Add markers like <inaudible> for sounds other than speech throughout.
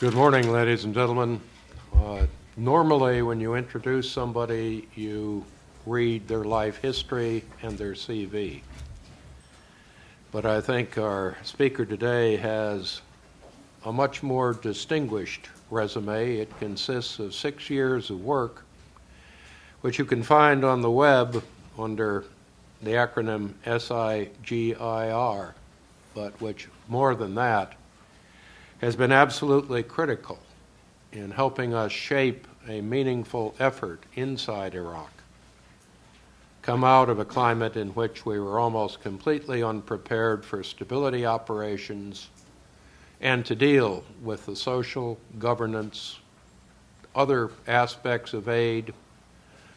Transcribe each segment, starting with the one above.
Good morning, ladies and gentlemen. Uh, normally, when you introduce somebody, you read their life history and their CV. But I think our speaker today has a much more distinguished resume. It consists of six years of work, which you can find on the web under the acronym SIGIR, but which, more than that, has been absolutely critical in helping us shape a meaningful effort inside Iraq. Come out of a climate in which we were almost completely unprepared for stability operations and to deal with the social, governance, other aspects of aid,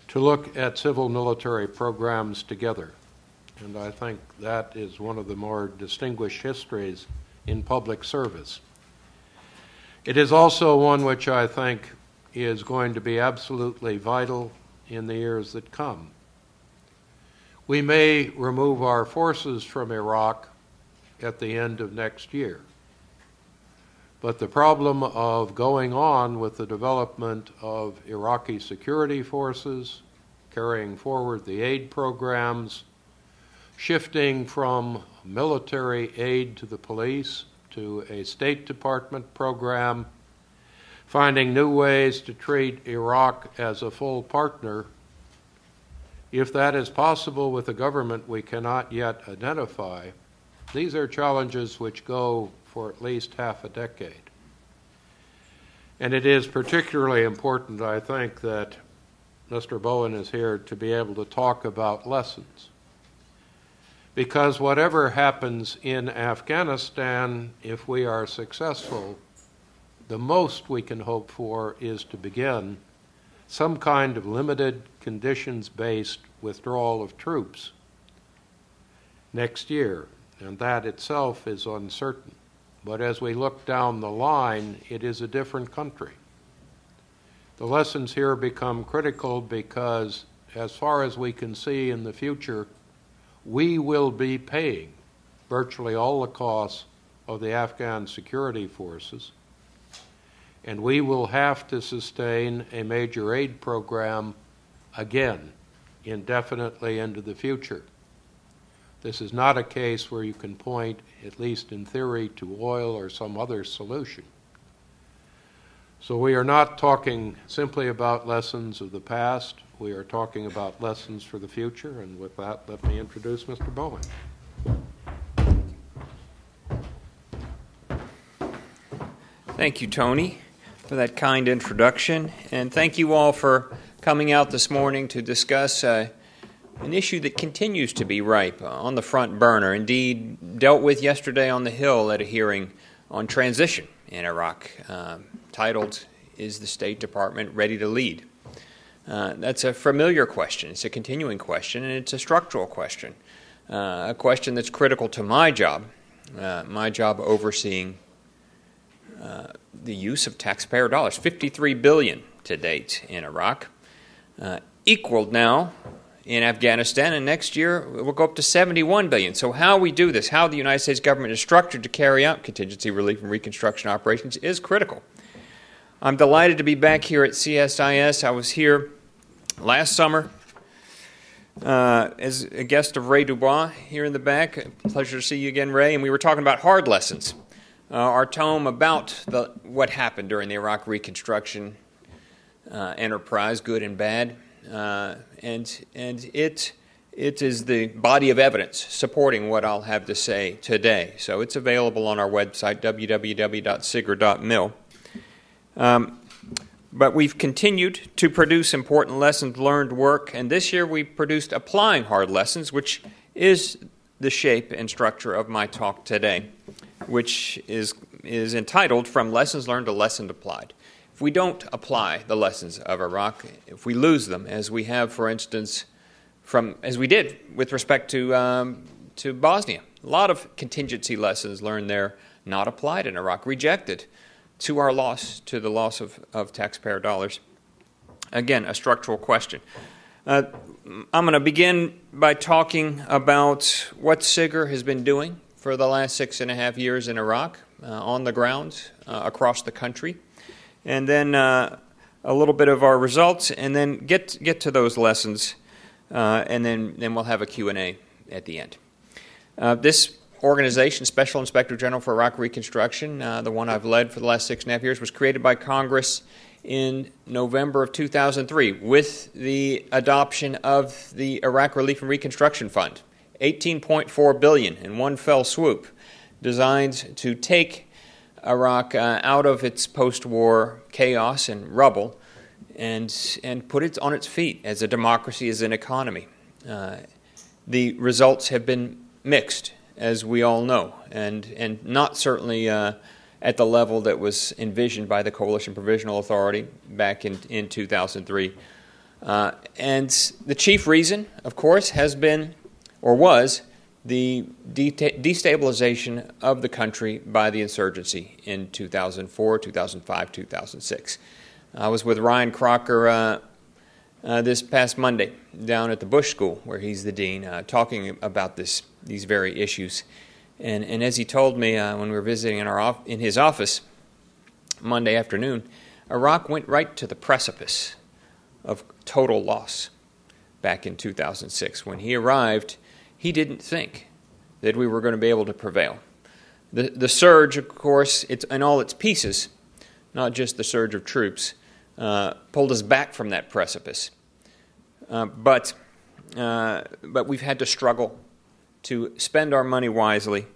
to look at civil military programs together. And I think that is one of the more distinguished histories in public service. It is also one which I think is going to be absolutely vital in the years that come. We may remove our forces from Iraq at the end of next year. But the problem of going on with the development of Iraqi security forces, carrying forward the aid programs, shifting from military aid to the police, to a State Department program, finding new ways to treat Iraq as a full partner. If that is possible with a government we cannot yet identify, these are challenges which go for at least half a decade. And it is particularly important, I think, that Mr. Bowen is here to be able to talk about lessons because whatever happens in Afghanistan, if we are successful, the most we can hope for is to begin some kind of limited conditions based withdrawal of troops next year, and that itself is uncertain. But as we look down the line, it is a different country. The lessons here become critical because, as far as we can see in the future, we will be paying virtually all the costs of the Afghan security forces, and we will have to sustain a major aid program again indefinitely into the future. This is not a case where you can point, at least in theory, to oil or some other solution. So we are not talking simply about lessons of the past. We are talking about lessons for the future. And with that, let me introduce Mr. Bowen. Thank you, Tony, for that kind introduction. And thank you all for coming out this morning to discuss uh, an issue that continues to be ripe on the front burner. Indeed, dealt with yesterday on the Hill at a hearing on transition in Iraq. Um, titled, Is the State Department Ready to Lead? Uh, that's a familiar question. It's a continuing question, and it's a structural question. Uh, a question that's critical to my job, uh, my job overseeing uh, the use of taxpayer dollars 53 billion to date in Iraq, uh, equaled now in Afghanistan, and next year we'll go up to 71 billion. So, how we do this, how the United States government is structured to carry out contingency relief and reconstruction operations, is critical. I'm delighted to be back here at CSIS. I was here last summer uh, as a guest of Ray DuBois here in the back. Pleasure to see you again, Ray. And we were talking about hard lessons. Uh, our tome about the, what happened during the Iraq Reconstruction uh, enterprise, good and bad, uh, and and it it is the body of evidence supporting what I'll have to say today. So it's available on our website www.sigir.mil. Um, but we've continued to produce important lessons learned work, and this year we produced Applying Hard Lessons, which is the shape and structure of my talk today, which is, is entitled From Lessons Learned to Lessons Applied. If we don't apply the lessons of Iraq, if we lose them, as we have, for instance, from as we did with respect to um, to Bosnia, a lot of contingency lessons learned there not applied in Iraq, rejected to our loss, to the loss of, of taxpayer dollars. Again, a structural question. Uh, I'm going to begin by talking about what SIGIR has been doing for the last six and a half years in Iraq uh, on the ground uh, across the country, and then uh, a little bit of our results, and then get get to those lessons, uh, and then then we'll have a Q&A at the end. Uh, this organization, Special Inspector General for Iraq Reconstruction, uh, the one I've led for the last six and a half years, was created by Congress in November of 2003 with the adoption of the Iraq Relief and Reconstruction Fund. 18.4 billion in one fell swoop, designed to take Iraq uh, out of its post-war chaos and rubble, and and put it on its feet as a democracy, as an economy. Uh, the results have been mixed, as we all know, and and not certainly. Uh, at the level that was envisioned by the Coalition Provisional Authority back in, in 2003. Uh, and the chief reason, of course, has been or was the destabilization of the country by the insurgency in 2004, 2005, 2006. I was with Ryan Crocker uh, uh, this past Monday down at the Bush School, where he's the dean, uh, talking about this, these very issues. And, and as he told me uh, when we were visiting in, our in his office Monday afternoon, Iraq went right to the precipice of total loss back in 2006. When he arrived, he didn't think that we were going to be able to prevail. The, the surge, of course, it's in all its pieces, not just the surge of troops, uh, pulled us back from that precipice. Uh, but, uh, but we've had to struggle to spend our money wisely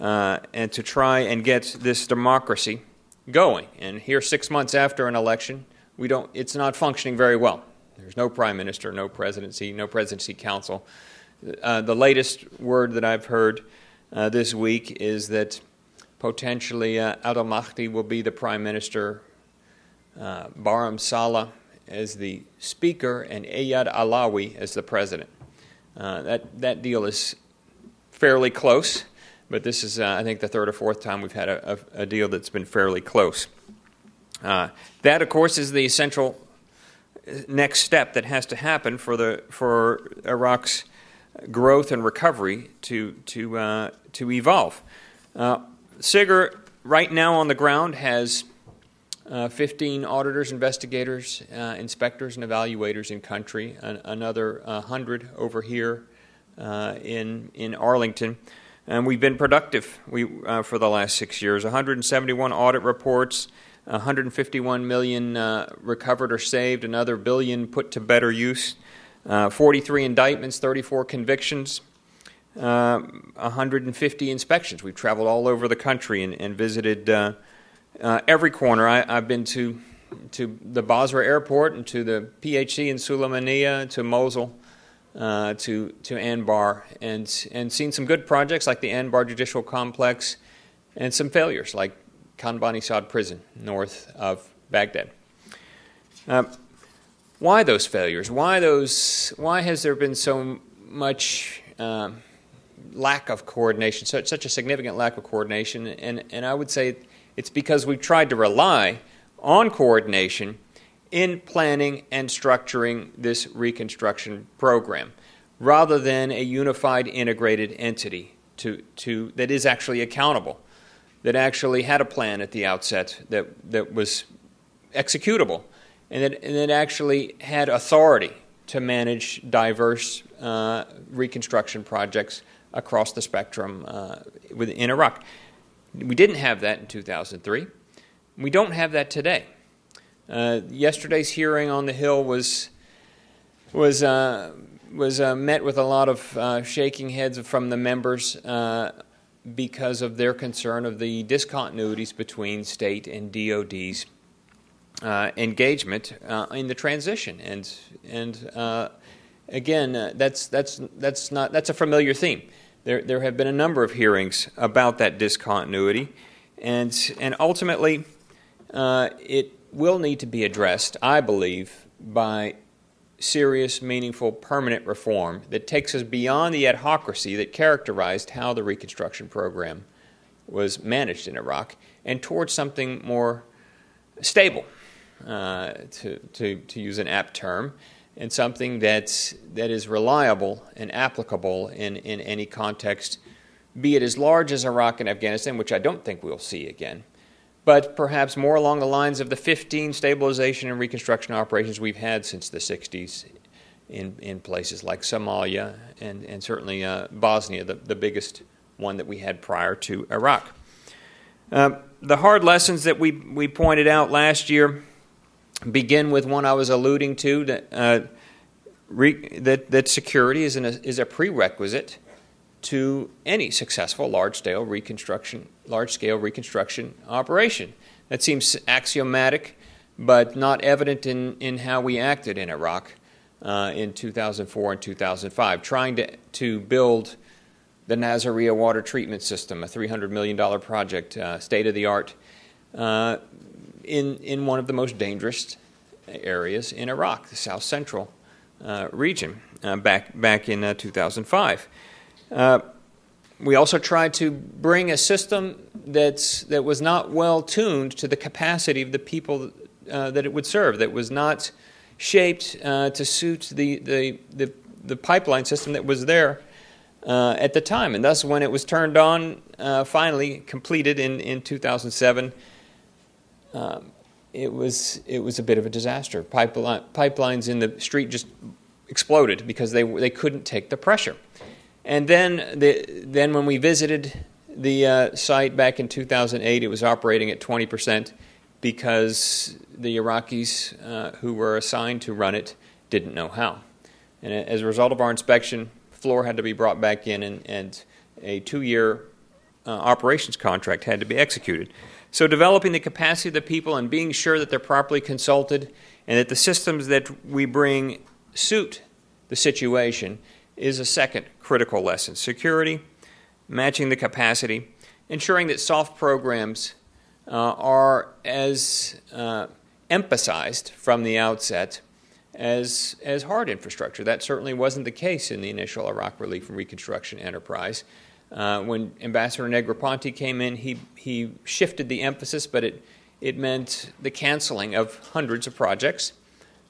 uh, and to try and get this democracy going. And here, six months after an election, we don't, it's not functioning very well. There's no prime minister, no presidency, no presidency council. Uh, the latest word that I've heard uh, this week is that potentially uh, Adel Mahdi will be the prime minister, uh, Barham Saleh as the speaker, and Ayad Allawi as the president. Uh, that, that deal is fairly close, but this is, uh, I think, the third or fourth time we've had a, a, a deal that's been fairly close. that, of course, is the essential next step that has to happen for, the, for Iraq's growth and recovery to to uh, to evolve. Uh, right now on the ground has uh, 15 auditors, investigators, uh, inspectors, and evaluators in country. An, another 100 over here uh, in in Arlington. And we've been productive we, uh, for the last six years. 171 audit reports, 151 million recovered or saved, another billion put to better use. Uh, 43 indictments, 34 convictions, uh, 150 inspections. We've traveled all over the country and, and visited uh, uh every corner. I, have been to to the Basra airport and to the PHC in Sulaymaniyah, to Mosul, uh, to to Anbar, and and seen some good projects like the Anbar Judicial Complex, and some failures like Khan Bani Saad Prison north of Baghdad. Uh, why those failures? Why those? Why has there been so much um, lack of coordination? Such such a significant lack of coordination, and and I would say it's because we've tried to rely on coordination in planning and structuring this reconstruction program, rather than a unified, integrated entity to to that is actually accountable, that actually had a plan at the outset that that was executable and that, and that actually had authority to manage diverse uh, reconstruction projects across the spectrum uh, within Iraq. We didn't have that in 2003. We don't have that today. Uh, yesterday's hearing on the Hill was was uh, was uh, met with a lot of uh, shaking heads from the members because of their concern of the discontinuities between state and DoD's uh, engagement uh, in the transition, and and uh, again, uh, that's that's that's not that's a familiar theme. There there have been a number of hearings about that discontinuity, and and ultimately, uh, it will need to be addressed, I believe, by serious, meaningful, permanent reform that takes us beyond the adhocracy that characterized how the Reconstruction program was managed in Iraq and towards something more stable uh, to, to, to use an apt term, and something that's, that is reliable and applicable in, in any context be it as large as Iraq and Afghanistan, which I don't think we'll see again, but perhaps more along the lines of the 15 stabilization and reconstruction operations we've had since the 60s in, in places like Somalia and, and certainly uh, Bosnia, the, the biggest one that we had prior to Iraq. Uh, the hard lessons that we, we pointed out last year begin with one I was alluding to that, uh, re, that, that security is, an, is a prerequisite to any successful large scale reconstruction large scale reconstruction operation. That seems axiomatic, but not evident in, in how we acted in Iraq uh, in 2004 and 2005, trying to, to build the Nasiriyah water treatment system, a $300 million project, uh, state of the art, uh, in, in one of the most dangerous areas in Iraq, the south central uh, region, uh, back, back in uh, 2005. Uh, we also tried to bring a system that's, that was not well tuned to the capacity of the people uh, that it would serve, that was not shaped uh, to suit the, the, the, the, pipeline system that was there uh, at the time. And thus, when it was turned on, uh, finally completed in, in 2007, um, it, was, it was a bit of a disaster. Pipeline, pipelines in the street just exploded because they, they couldn't take the pressure. And then, the, then when we visited the uh, site back in 2008, it was operating at 20% because the Iraqis uh, who were assigned to run it didn't know how. And as a result of our inspection, Fluor had to be brought back in, and, and a two year uh, operations contract had to be executed. So, developing the capacity of the people and being sure that they're properly consulted and that the systems that we bring suit the situation is a second critical lessons Security, matching the capacity, ensuring that soft programs uh, are as uh, emphasized from the outset as, as hard infrastructure. That certainly wasn't the case in the initial Iraq Relief and Reconstruction enterprise. Uh, when Ambassador Negroponte came in, he, he shifted the emphasis, but it, it meant the canceling of hundreds of projects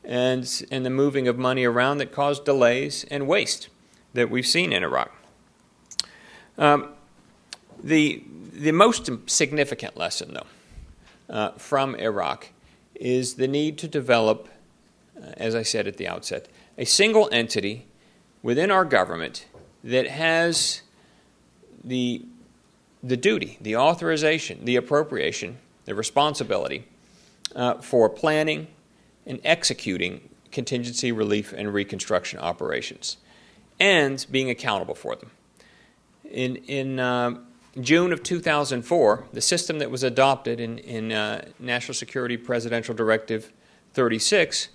and, and the moving of money around that caused delays and waste that we've seen in Iraq. Um, the, the most significant lesson, though, uh, from Iraq is the need to develop, uh, as I said at the outset, a single entity within our government that has the, the duty, the authorization, the appropriation, the responsibility uh, for planning and executing contingency relief and reconstruction operations and being accountable for them. In, in uh, June of 2004, the system that was adopted in, in uh, National Security Presidential Directive 36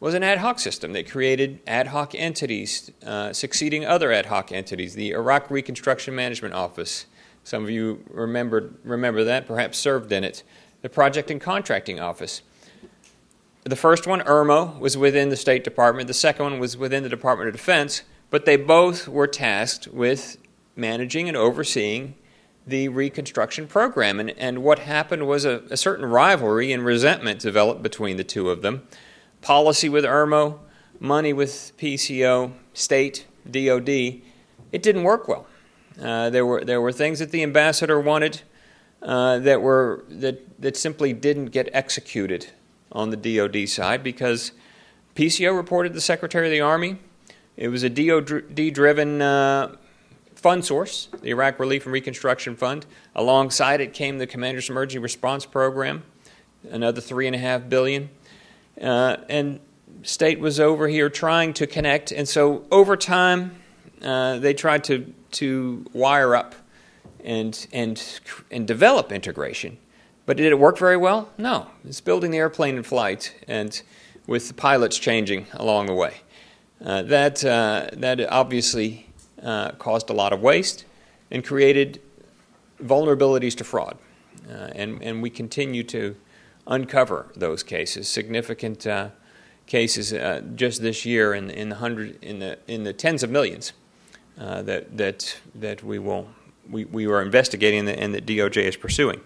was an ad hoc system that created ad hoc entities uh, succeeding other ad hoc entities. The Iraq Reconstruction Management Office, some of you remember, remember that, perhaps served in it. The Project and Contracting Office. The first one, IRMO, was within the State Department. The second one was within the Department of Defense but they both were tasked with managing and overseeing the reconstruction program. And, and what happened was a, a certain rivalry and resentment developed between the two of them. Policy with IRMO, money with PCO, state, DOD, it didn't work well. Uh, there, were, there were things that the ambassador wanted uh, that, were, that, that simply didn't get executed on the DOD side because PCO reported the Secretary of the Army it was a DoD driven uh, fund source, the Iraq Relief and Reconstruction Fund. Alongside it came the Commander's Emergency Response Program, another three and a half billion. Uh, and state was over here trying to connect, and so over time uh, they tried to to wire up and and and develop integration. But did it work very well? No. It's building the airplane in flight, and with the pilots changing along the way. Uh, that, uh, that obviously uh, caused a lot of waste and created vulnerabilities to fraud. Uh, and, and we continue to uncover those cases, significant uh, cases just this year in, in, the hundred, in, the, in the tens of millions that, that, that we, will, we, we are investigating and that DOJ is pursuing.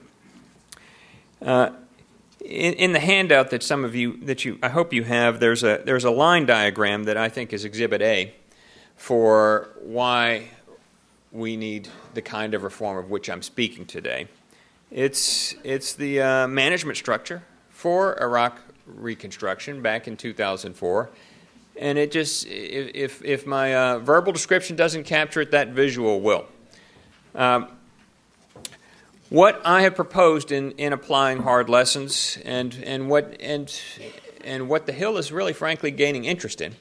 In, in, the handout that some of you that you I hope you have, there's a there's a line diagram that I think is Exhibit A for why we need the kind of reform of which I'm speaking today. It's, it's the uh, management structure for Iraq reconstruction back in 2004. And it just, if, if my uh, verbal description doesn't capture it, that visual will. Um, what I have proposed in, in applying hard lessons and, and, what, and, and what the Hill is really, frankly, gaining interest in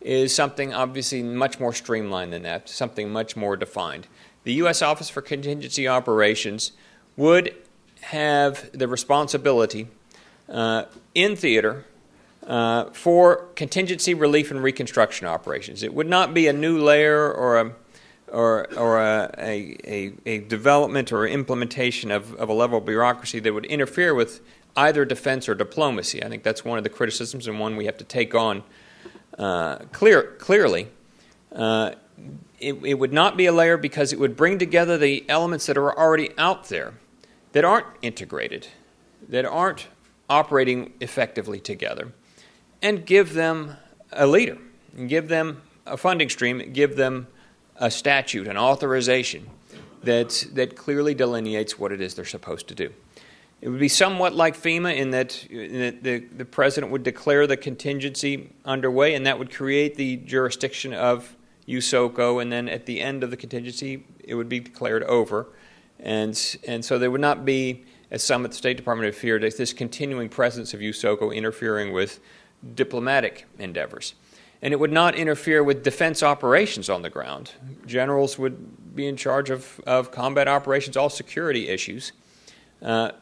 is something obviously much more streamlined than that, something much more defined. The U.S. Office for Contingency Operations would have the responsibility uh, in theater uh, for contingency relief and reconstruction operations. It would not be a new layer or a or, or a, a, a, development or implementation of, of a level of bureaucracy that would interfere with either defense or diplomacy. I think that's one of the criticisms and one we have to take on uh, clear, clearly. Uh, it, it would not be a layer because it would bring together the elements that are already out there that aren't integrated, that aren't operating effectively together, and give them a leader, and give them a funding stream, give them a statute, an authorization that, that clearly delineates what it is they're supposed to do. It would be somewhat like FEMA in that, in that the, the president would declare the contingency underway, and that would create the jurisdiction of USOCO, and then at the end of the contingency, it would be declared over. And, and so there would not be, as some at the State Department have feared, this continuing presence of USOCO interfering with diplomatic endeavors and it would not interfere with defense operations on the ground. Generals would be in charge of, of combat operations, all security issues, uh,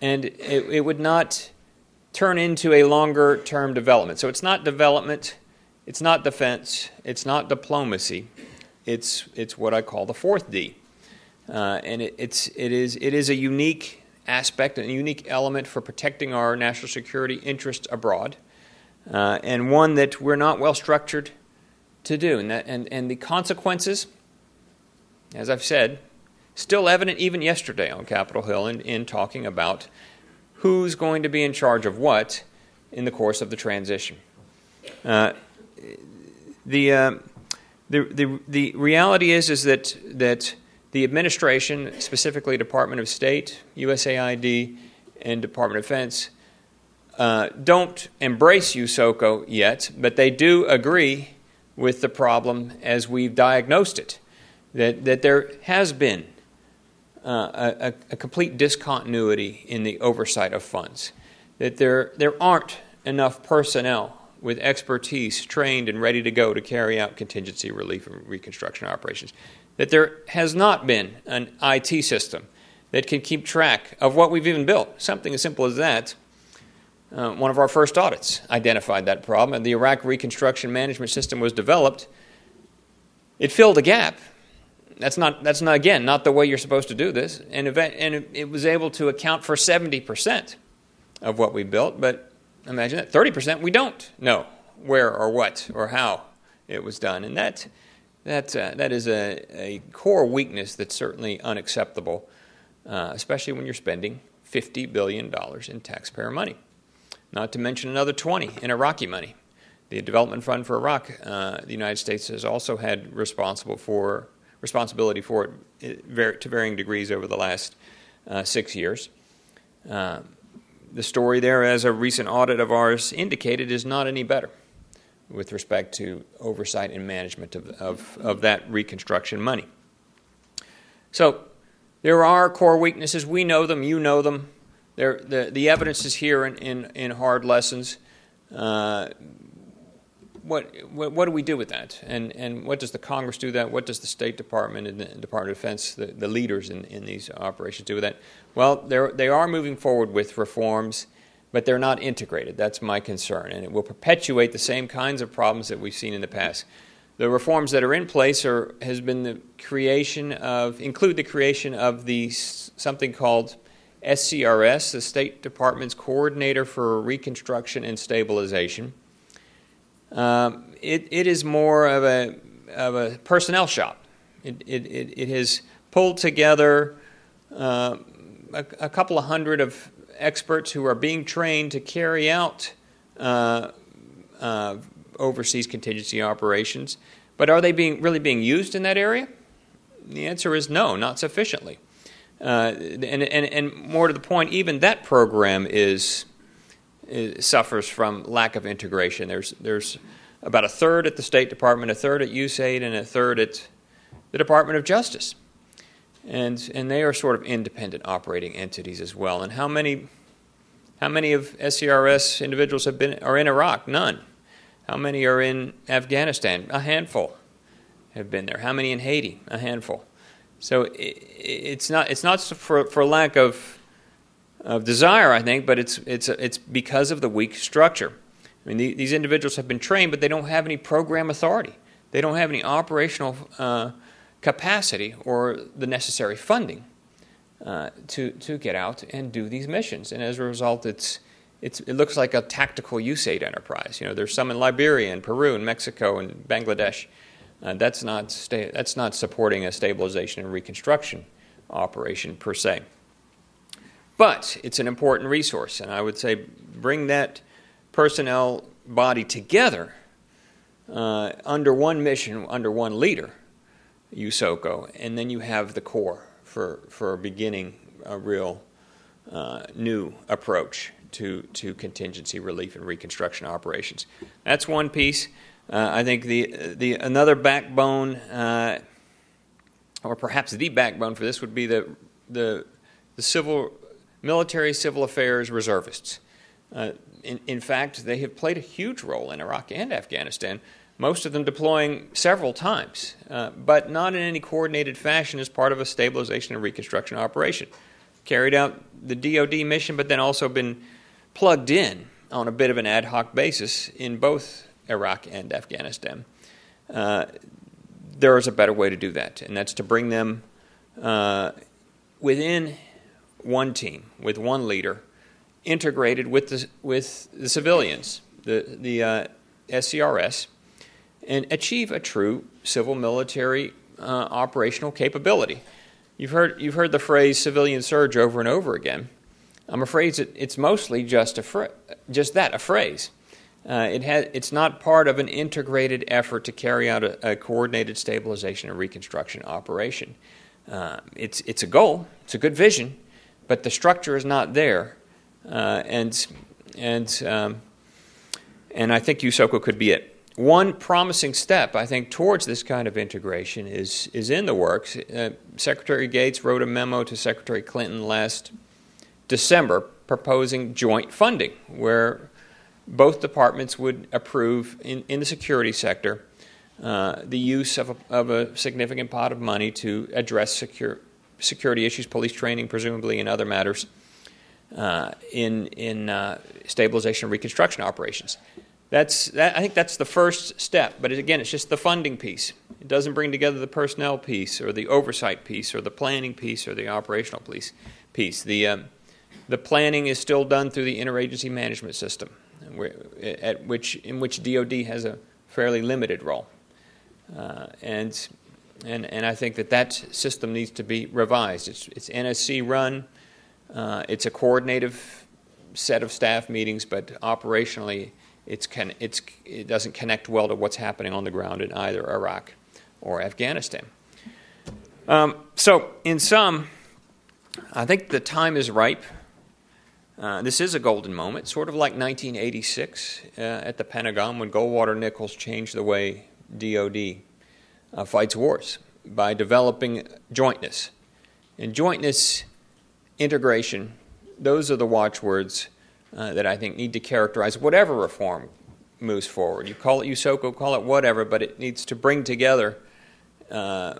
and it, it, would not turn into a longer term development. So it's not development, it's not defense, it's not diplomacy, it's, it's what I call the fourth D. Uh, and it, it's, it, is, it is a unique aspect, a unique element for protecting our national security interests abroad uh, and one that we're not well structured to do. And, that, and, and the consequences, as I've said, still evident even yesterday on Capitol Hill in, in talking about who's going to be in charge of what in the course of the transition. Uh, the, uh, the, the, the reality is, is that, that the administration, specifically Department of State, USAID, and Department of Defense, uh, don't embrace USOCO yet, but they do agree with the problem as we've diagnosed it. That, that there has been uh, a, a, complete discontinuity in the oversight of funds. That there, there aren't enough personnel with expertise trained and ready to go to carry out contingency relief and reconstruction operations. That there has not been an IT system that can keep track of what we've even built. Something as simple as that uh, one of our first audits identified that problem, and the Iraq Reconstruction Management System was developed. It filled a gap. That's not, that's not again, not the way you're supposed to do this. And, event, and it, was able to account for 70% of what we built, but imagine that 30% we don't know where or what or how it was done. And that, that, uh, that is a, a core weakness that's certainly unacceptable, uh, especially when you're spending $50 billion in taxpayer money not to mention another 20 in Iraqi money. The Development Fund for Iraq, uh, the United States has also had responsible for responsibility for it uh, to varying degrees over the last uh, six years. Uh, the story there, as a recent audit of ours indicated, is not any better with respect to oversight and management of, of, of that reconstruction money. So there are core weaknesses. We know them, you know them. There, the, the evidence is here in, in, in hard lessons. Uh, what, what, what, do we do with that? And, and what does the Congress do that? What does the State Department and the Department of Defense, the, the leaders in, in these operations, do with that? Well, they are moving forward with reforms, but they're not integrated. That's my concern. And it will perpetuate the same kinds of problems that we've seen in the past. The reforms that are in place are, has been the creation of, include the creation of the, something called SCRS, the State Department's coordinator for reconstruction and stabilization. Um, it, it is more of a, of a personnel shop. It, it, it, it has pulled together uh, a, a, couple of hundred of experts who are being trained to carry out uh, uh, overseas contingency operations. But are they being really being used in that area? the answer is no, not sufficiently. Uh, and, and, and more to the point, even that program is, is, suffers from lack of integration. There's, there's about a third at the State Department, a third at USAID, and a third at the Department of Justice. And, and they are sort of independent operating entities as well. And how many, how many of SCRS individuals have been, are in Iraq? None. How many are in Afghanistan? A handful have been there. How many in Haiti? A handful. So it, it's not, it's not for, for lack of, of desire, I think, but it's, it's, it's because of the weak structure. I mean, the, these individuals have been trained, but they don't have any program authority. They don't have any operational uh, capacity or the necessary funding uh, to, to get out and do these missions. And as a result, it's, it's, it looks like a tactical USAID enterprise. You know, there's some in Liberia and Peru and Mexico and Bangladesh. Uh, that's, not sta- that's not supporting a stabilization and reconstruction operation per se. But it's an important resource, and I would say bring that personnel body together uh, under one mission, under one leader, USOCO, and then you have the core for, for beginning a real uh, new approach to, to contingency relief and reconstruction operations. That's one piece. Uh, I think the, the another backbone, uh, or perhaps the backbone for this, would be the, the, the civil, military civil affairs reservists. Uh, in, in fact, they have played a huge role in Iraq and Afghanistan most of them deploying several times, uh, but not in any coordinated fashion as part of a stabilization and reconstruction operation. Carried out the DoD mission, but then also been plugged in on a bit of an ad hoc basis in both Iraq and Afghanistan. Uh, there is a better way to do that, and that's to bring them uh, within one team, with one leader, integrated with the, with the civilians, the, the uh, SCRS and achieve a true civil military uh, operational capability. You've heard, you've heard the phrase civilian surge over and over again. I'm afraid it's mostly just, a fra- just that, a phrase. Uh, it has, it's not part of an integrated effort to carry out a, a coordinated stabilization and reconstruction operation. Uh, it's, it's a goal, it's a good vision, but the structure is not there. Uh, and, and, um, and I think USOCO could be it one promising step, I think, towards this kind of integration is, is in the works. Uh, Secretary Gates wrote a memo to Secretary Clinton last December proposing joint funding, where both departments would approve in, in the security sector uh, the use of a, of a, significant pot of money to address secure, security issues, police training, presumably, and other matters uh, in, in uh, stabilization and reconstruction operations. That's, that, I think that's the first step, but again, it's just the funding piece. It doesn't bring together the personnel piece, or the oversight piece, or the planning piece, or the operational piece. piece. The, um, the planning is still done through the interagency management system, at which, in which DoD has a fairly limited role. Uh, and, and, and I think that that system needs to be revised. It's, it's NSC run, uh, it's a coordinative set of staff meetings, but operationally, it's, can, it's, it doesn't connect well to what's happening on the ground in either Iraq or Afghanistan. Um, so, in sum, I think the time is ripe. Uh, this is a golden moment, sort of like 1986 uh, at the Pentagon when Goldwater Nichols changed the way DoD uh, fights wars by developing jointness. And jointness, integration, those are the watchwords uh, that I think need to characterize whatever reform moves forward. You call it USOCO, call it whatever, but it needs to bring together uh,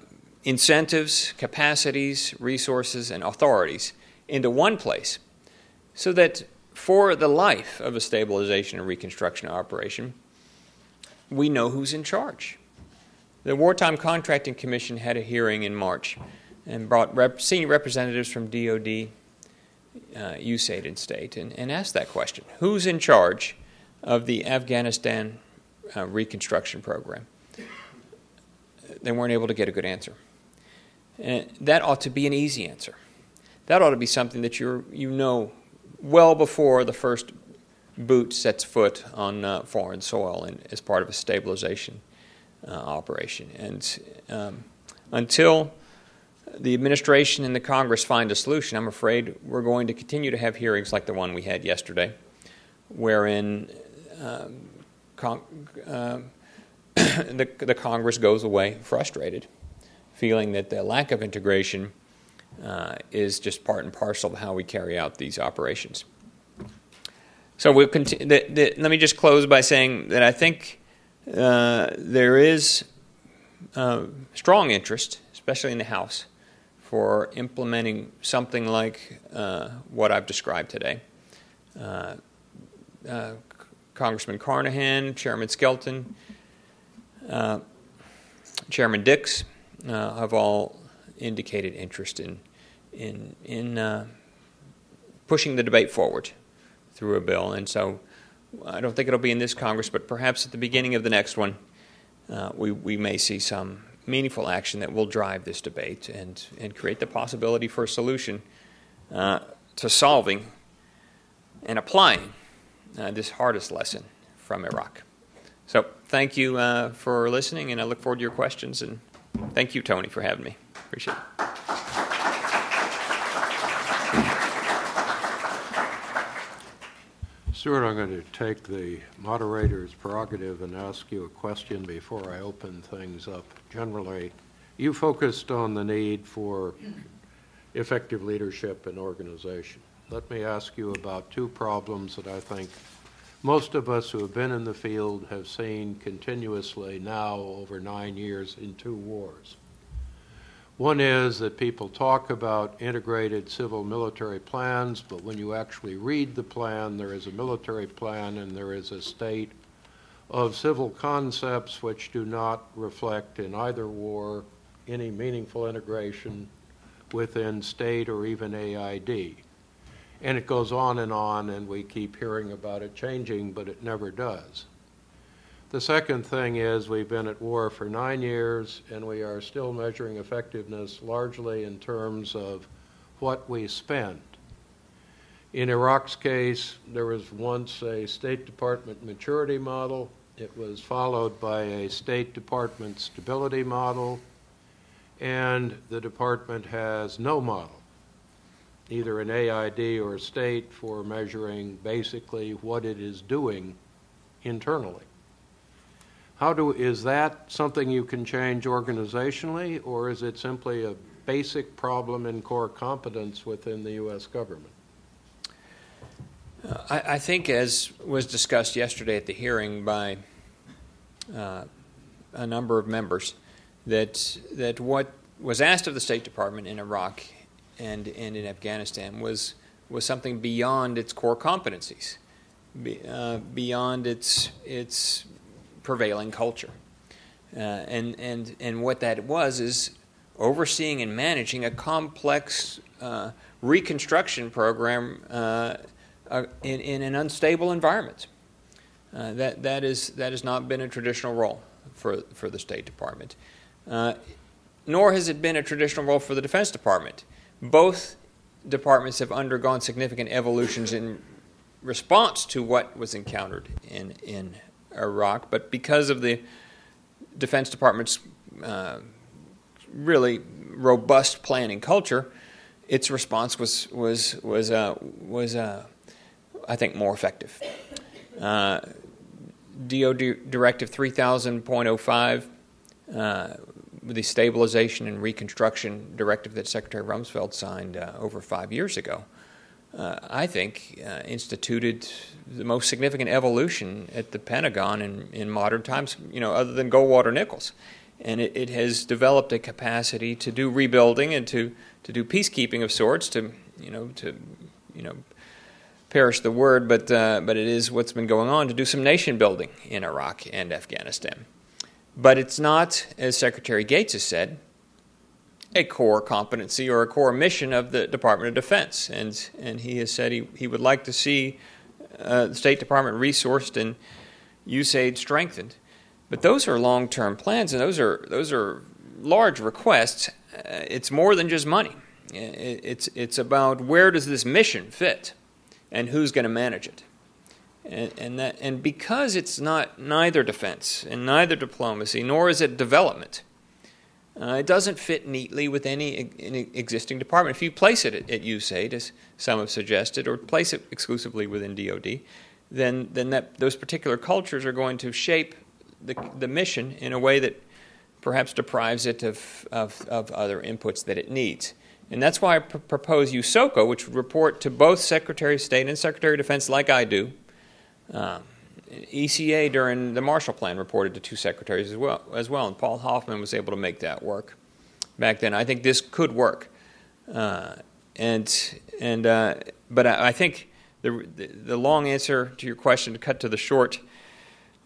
incentives, capacities, resources, and authorities into one place so that for the life of a stabilization and reconstruction operation, we know who's in charge. The Wartime Contracting Commission had a hearing in March and brought rep- senior representatives from DoD, uh, USAID and state and, and ask that question Who's in charge of the Afghanistan uh, reconstruction program? They weren't able to get a good answer. And that ought to be an easy answer. That ought to be something that you you know well before the first boot sets foot on uh, foreign soil and as part of a stabilization uh, operation. And um, until the administration and the Congress find a solution, I'm afraid we're going to continue to have hearings like the one we had yesterday, wherein um, con- uh, <coughs> the, the Congress goes away frustrated, feeling that the lack of integration uh, is just part and parcel of how we carry out these operations. So we'll continue. The, the, let me just close by saying that I think uh, there is uh, strong interest, especially in the House, for implementing something like uh, what I've described today. Uh, uh, Congressman Carnahan, Chairman Skelton, Chairman Dicks have all indicated interest in in in pushing the debate forward through a bill. And so I don't think it'll be in this Congress, but perhaps at the beginning of the next one, uh, we, we may see some meaningful action that will drive this debate and, and create the possibility for a solution uh, to solving and applying uh, this hardest lesson from Iraq. So thank you uh, for listening, and I look forward to your questions. And thank you, Tony, for having me. Appreciate it. Stuart, I'm going to take the moderator's prerogative and ask you a question before I open things up. Generally, you focused on the need for effective leadership and organization. Let me ask you about two problems that I think most of us who have been in the field have seen continuously now over nine years in two wars. One is that people talk about integrated civil military plans, but when you actually read the plan, there is a military plan and there is a state of civil concepts which do not reflect in either war any meaningful integration within state or even AID. And it goes on and on, and we keep hearing about it changing, but it never does. The second thing is we've been at war for nine years and we are still measuring effectiveness largely in terms of what we spend. In Iraq's case, there was once a State Department maturity model. It was followed by a State Department stability model, and the department has no model, either an AID or a state, for measuring basically what it is doing internally. How do, is that something you can change organizationally, or is it simply a basic problem in core competence within the U.S. government? Uh, I, I, think, as was discussed yesterday at the hearing by uh, a number of members, that that what was asked of the State Department in Iraq and and in Afghanistan was was something beyond its core competencies, be, uh, beyond its its prevailing culture. Uh, and, and, and what that was is overseeing and managing a complex uh, reconstruction program uh, uh in, in an unstable environment. Uh, that, that, is, that has not been a traditional role for, for the State Department, uh, nor has it been a traditional role for the Defense Department. Both departments have undergone significant evolutions in response to what was encountered in, in Iraq, but because of the Defense Department's uh, really robust planning culture, its response was was was uh, was uh, I think more effective. Uh, DoD Directive 3000.05, uh, the stabilization and reconstruction directive that Secretary Rumsfeld signed uh, over five years ago, uh, I think, uh, instituted the most significant evolution at the Pentagon in, in modern times, you know, other than Goldwater Nichols. And it, it, has developed a capacity to do rebuilding and to, to do peacekeeping of sorts, to, you know, to, you know, perish the word, but, uh, but it is what's been going on to do some nation building in Iraq and Afghanistan. But it's not, as Secretary Gates has said, a core competency or a core mission of the Department of Defense. And, and he has said he, he would like to see uh, the State Department resourced and USAID strengthened. But those are long term plans and those are, those are large requests. Uh, it's more than just money. It's, it's about where does this mission fit and who's going to manage it. And, and, that, and because it's not neither defense and neither diplomacy, nor is it development, Uh, it doesn't fit neatly with any, any existing department. If you place it at, at USAID, as some have suggested, or place it exclusively within DoD, then then that those particular cultures are going to shape the the mission in a way that perhaps deprives it of of, of other inputs that it needs. And that's why I pr- propose USOCO, which would report to both Secretary of State and Secretary of Defense, like I do. Um, ECA during the Marshall Plan reported to two secretaries as well, as well, and Paul Hoffman was able to make that work back then. I think this could work, uh, and and uh, but I, I think the, the long answer to your question, to cut to the short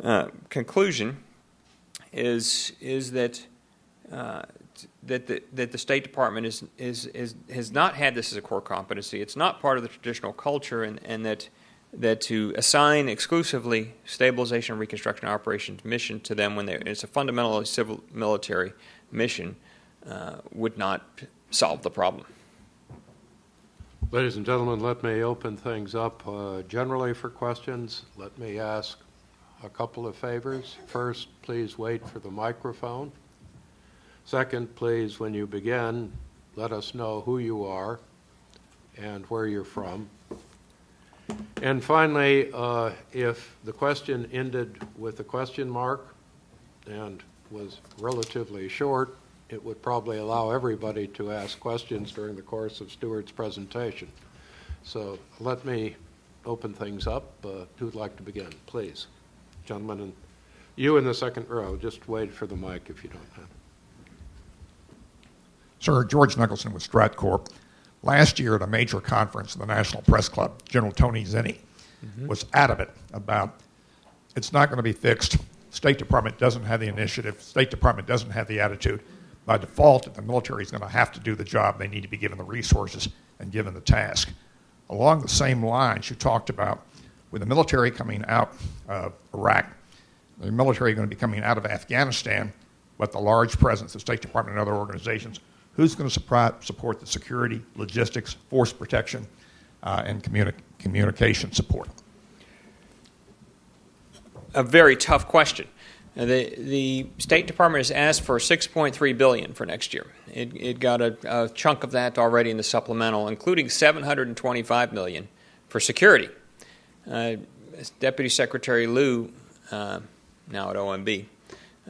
uh, conclusion, is is that. Uh, that the, that the State Department is, is, is, has not had this as a core competency. It's not part of the traditional culture, and, and that, that to assign exclusively stabilization and reconstruction operations mission to them when it's a fundamentally civil military mission uh, would not solve the problem. Ladies and gentlemen, let me open things up uh, generally for questions. Let me ask a couple of favors. First, please wait for the microphone. Second, please, when you begin, let us know who you are and where you're from. And finally, uh, if the question ended with a question mark and was relatively short, it would probably allow everybody to ask questions during the course of Stuart's presentation. So let me open things up. Uh, who'd like to begin, please? Gentlemen, and you in the second row, just wait for the mic if you don't have. Sir, George Nicholson with Stratcorp. Last year at a major conference in the National Press Club, General Tony Zinni mm-hmm. was adamant about it's not going to be fixed. State Department doesn't have the initiative. State Department doesn't have the attitude. By default, the military is going to have to do the job. They need to be given the resources and given the task. Along the same lines, you talked about with the military coming out of Iraq, the military going to be coming out of Afghanistan, but the large presence of State Department and other organizations Who's going to support the security, logistics, force protection, uh, and communi- communication support? A very tough question. The, the State Department has asked for 6.3 billion for next year. It, it got a, a, chunk of that already in the supplemental, including 725 million for security. Uh, Deputy Secretary Lew, uh, now at OMB,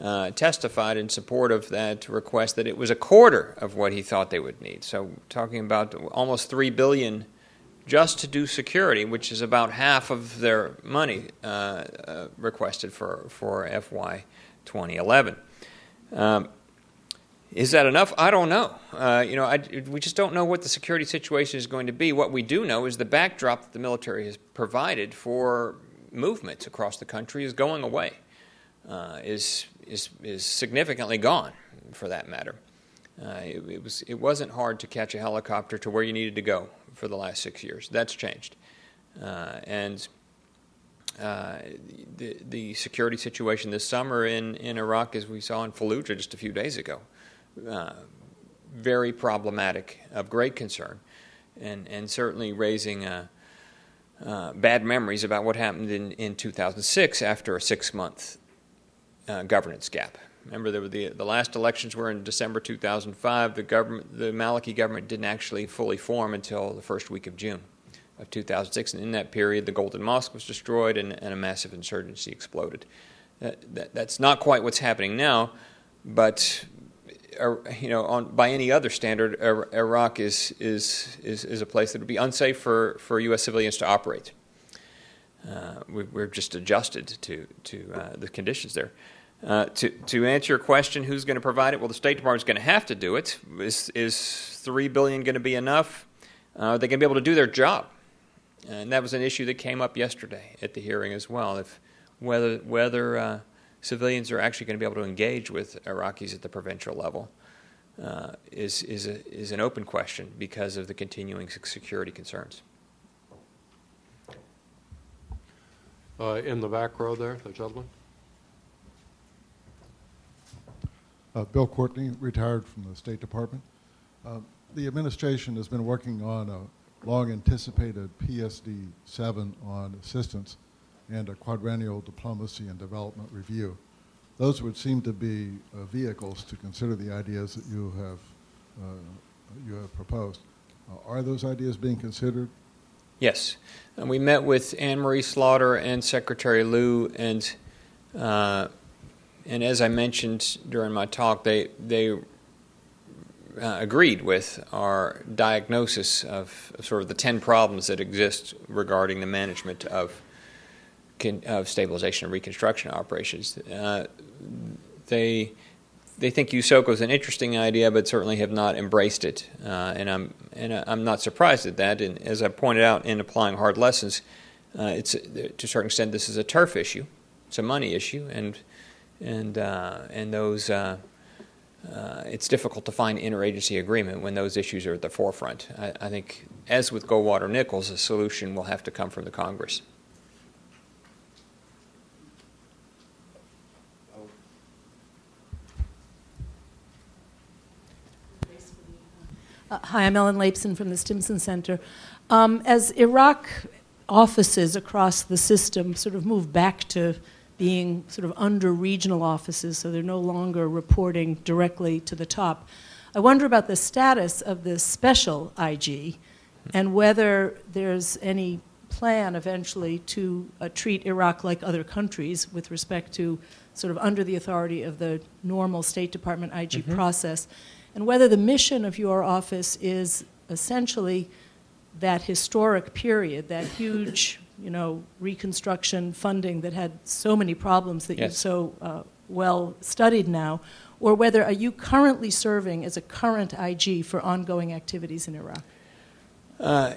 uh, testified in support of that request that it was a quarter of what he thought they would need. So, talking about almost three billion just to do security, which is about half of their money uh, uh, requested for for FY 2011. Um, is that enough? I don't know. Uh, you know, I, we just don't know what the security situation is going to be. What we do know is the backdrop that the military has provided for movements across the country is going away. Uh, is is, is significantly gone, for that matter. Uh, it, it, was, it wasn't hard to catch a helicopter to where you needed to go for the last six years. That's changed. Uh, and uh, the, the security situation this summer in, in Iraq, as we saw in Fallujah just a few days ago, uh, very problematic, of great concern, and, and certainly raising uh, uh, bad memories about what happened in, in 2006 after a six month uh, governance gap. Remember, the, the last elections were in December 2005. The government, the Maliki government, didn't actually fully form until the first week of June of 2006. And in that period, the Golden Mosque was destroyed and, and a massive insurgency exploded. That, that, that's not quite what's happening now, but uh, you know, on, by any other standard, Iraq is, is, is, is a place that would be unsafe for, for U.S. civilians to operate. Uh, we, are just adjusted to, to uh, the conditions there. Uh, to, to answer your question, who's going to provide it? Well, the State Department is going to have to do it. Is, is three billion going to be enough? Uh, are they going to be able to do their job? And that was an issue that came up yesterday at the hearing as well. If whether whether uh, civilians are actually going to be able to engage with Iraqis at the provincial level uh, is is a, is an open question because of the continuing security concerns. Uh, in the back row there, the gentleman. Uh, Bill Courtney, retired from the State Department. Uh, the administration has been working on a long anticipated PSD 7 on assistance and a quadrennial diplomacy and development review. those would seem to be uh, vehicles to consider the ideas that you have, uh, you have proposed. Uh, are those ideas being considered? Yes. And we met with Anne Marie Slaughter and Secretary Lew, and uh, and as I mentioned during my talk, they they uh, agreed with our diagnosis of, of, sort of the ten problems that exist regarding the management of of stabilization and reconstruction operations. Uh, they they think USOCO is an interesting idea, but certainly have not embraced it. Uh, and I'm and I'm not surprised at that. And as I pointed out in applying hard lessons, uh, it's to a certain extent this is a turf issue, it's a money issue, and and uh, and those. Uh, uh, it's difficult to find interagency agreement when those issues are at the forefront. I, I think, as with Goldwater Nichols, a solution will have to come from the Congress. Uh, hi, I'm Ellen Lapson from the Stimson Center. Um, as Iraq offices across the system sort of move back to being sort of under regional offices, so they're no longer reporting directly to the top, I wonder about the status of the special IG and whether there's any plan eventually to uh, treat Iraq like other countries with respect to sort of under the authority of the normal State Department IG mm-hmm. process and whether the mission of your office is essentially that historic period, that huge, you know, reconstruction funding that had so many problems that yes. you've so uh, well studied now, or whether are you currently serving as a current IG for ongoing activities in Iraq? Uh,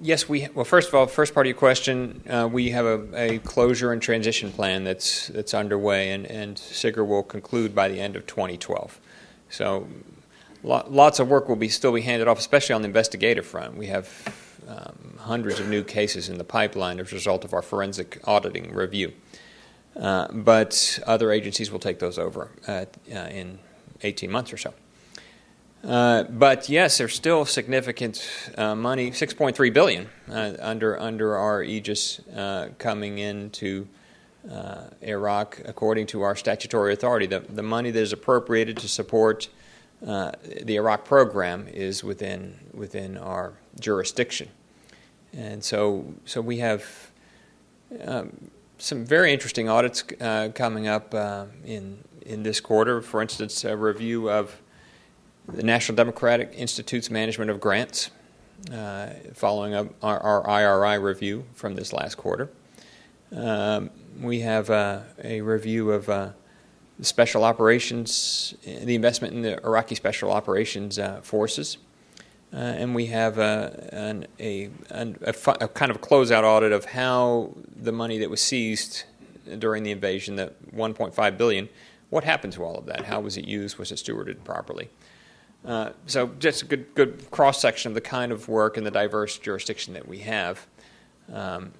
yes, we well. First of all, first part of your question, uh, we have a, a, closure and transition plan that's that's underway, and and SIGIR will conclude by the end of 2012. So lots of work will be still be handed off, especially on the investigative front. We have um, hundreds of new cases in the pipeline as a result of our forensic auditing review. Uh, but other agencies will take those over uh, uh, in 18 months or so. Uh, but yes, there's still significant uh, money, 6.3 billion uh, under under our aegis coming into Iraq, according to our statutory authority. The, the money that is appropriated to support uh, the Iraq program is within within our jurisdiction, and so so we have um, some very interesting audits uh, coming up uh, in in this quarter. For instance, a review of the National Democratic Institute's management of grants, uh, following up our, our, IRI review from this last quarter. Um, we have uh, a review of the special operations, the investment in the Iraqi special operations uh, forces. Uh, and we have a, an, a, a, a, kind of closeout audit of how the money that was seized during the invasion, the 1.5 billion, what happened to all of that? How was it used? Was it stewarded properly? Uh, so just a good, good cross section of the kind of work and the diverse jurisdiction that we have. Um,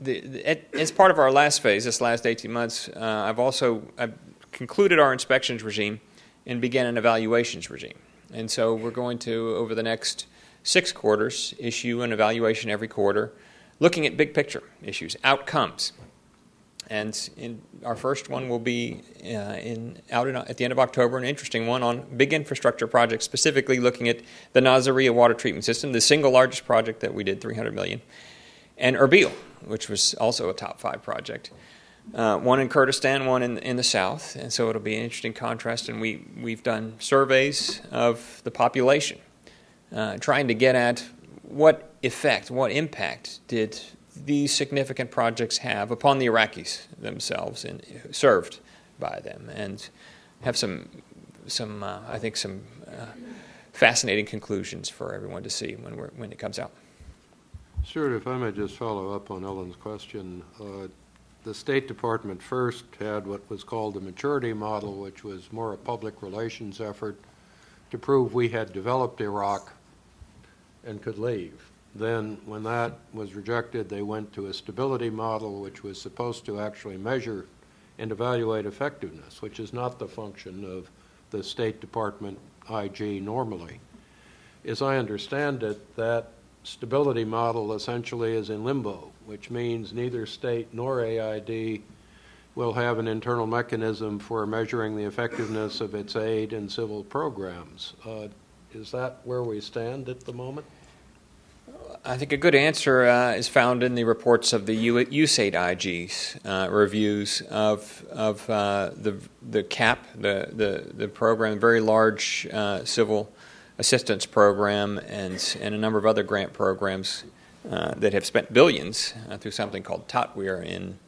the, the, as part of our last phase, this last 18 months, uh, I've also I've concluded our inspections regime and began an evaluations regime. And so we're going to, over the next six quarters, issue an evaluation every quarter, looking at big picture issues, outcomes. And in, our first one will be uh, in, out in, at the end of October, an interesting one on big infrastructure projects, specifically looking at the Nasiriyah water treatment system, the single largest project that we did, 300 million, and Erbil, which was also a top five project. Uh, one in Kurdistan, one in, in the south, and so it'll be an interesting contrast. And we, we've done surveys of the population, uh, trying to get at what effect, what impact did these significant projects have upon the Iraqis themselves and served by them, and have some, some uh, I think, some uh, fascinating conclusions for everyone to see when, when it comes out. Stuart, if I may just follow up on Ellen's question. Uh, the State Department first had what was called the maturity model, which was more a public relations effort to prove we had developed Iraq and could leave. Then, when that was rejected, they went to a stability model, which was supposed to actually measure and evaluate effectiveness, which is not the function of the State Department IG normally. As I understand it, that stability model essentially is in limbo, which means neither state nor AID will have an internal mechanism for measuring the effectiveness of its aid and civil programs. Uh, Is that where we stand at the moment? I think a good answer uh, is found in the reports of the USAID IG's uh, reviews of of uh, the the CAP, the the the program, very large uh, civil assistance program, and and a number of other grant programs uh, that have spent billions uh, through something called Tatweer in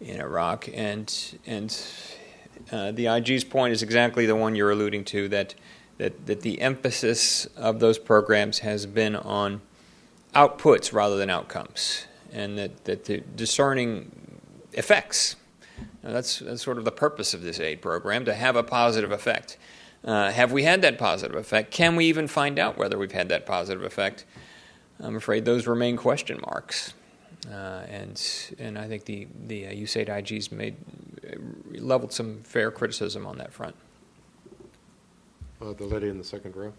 in Iraq, and and the IG's point is exactly the one you're alluding to that. That, that the emphasis of those programs has been on outputs rather than outcomes, and that, that the discerning effects. Now that's, that's sort of the purpose of this aid program to have a positive effect. Uh, have we had that positive effect? Can we even find out whether we've had that positive effect? I'm afraid those remain question marks. Uh, and and I think the the uh, USAID IG's made leveled some fair criticism on that front. Uh, the lady in the second row.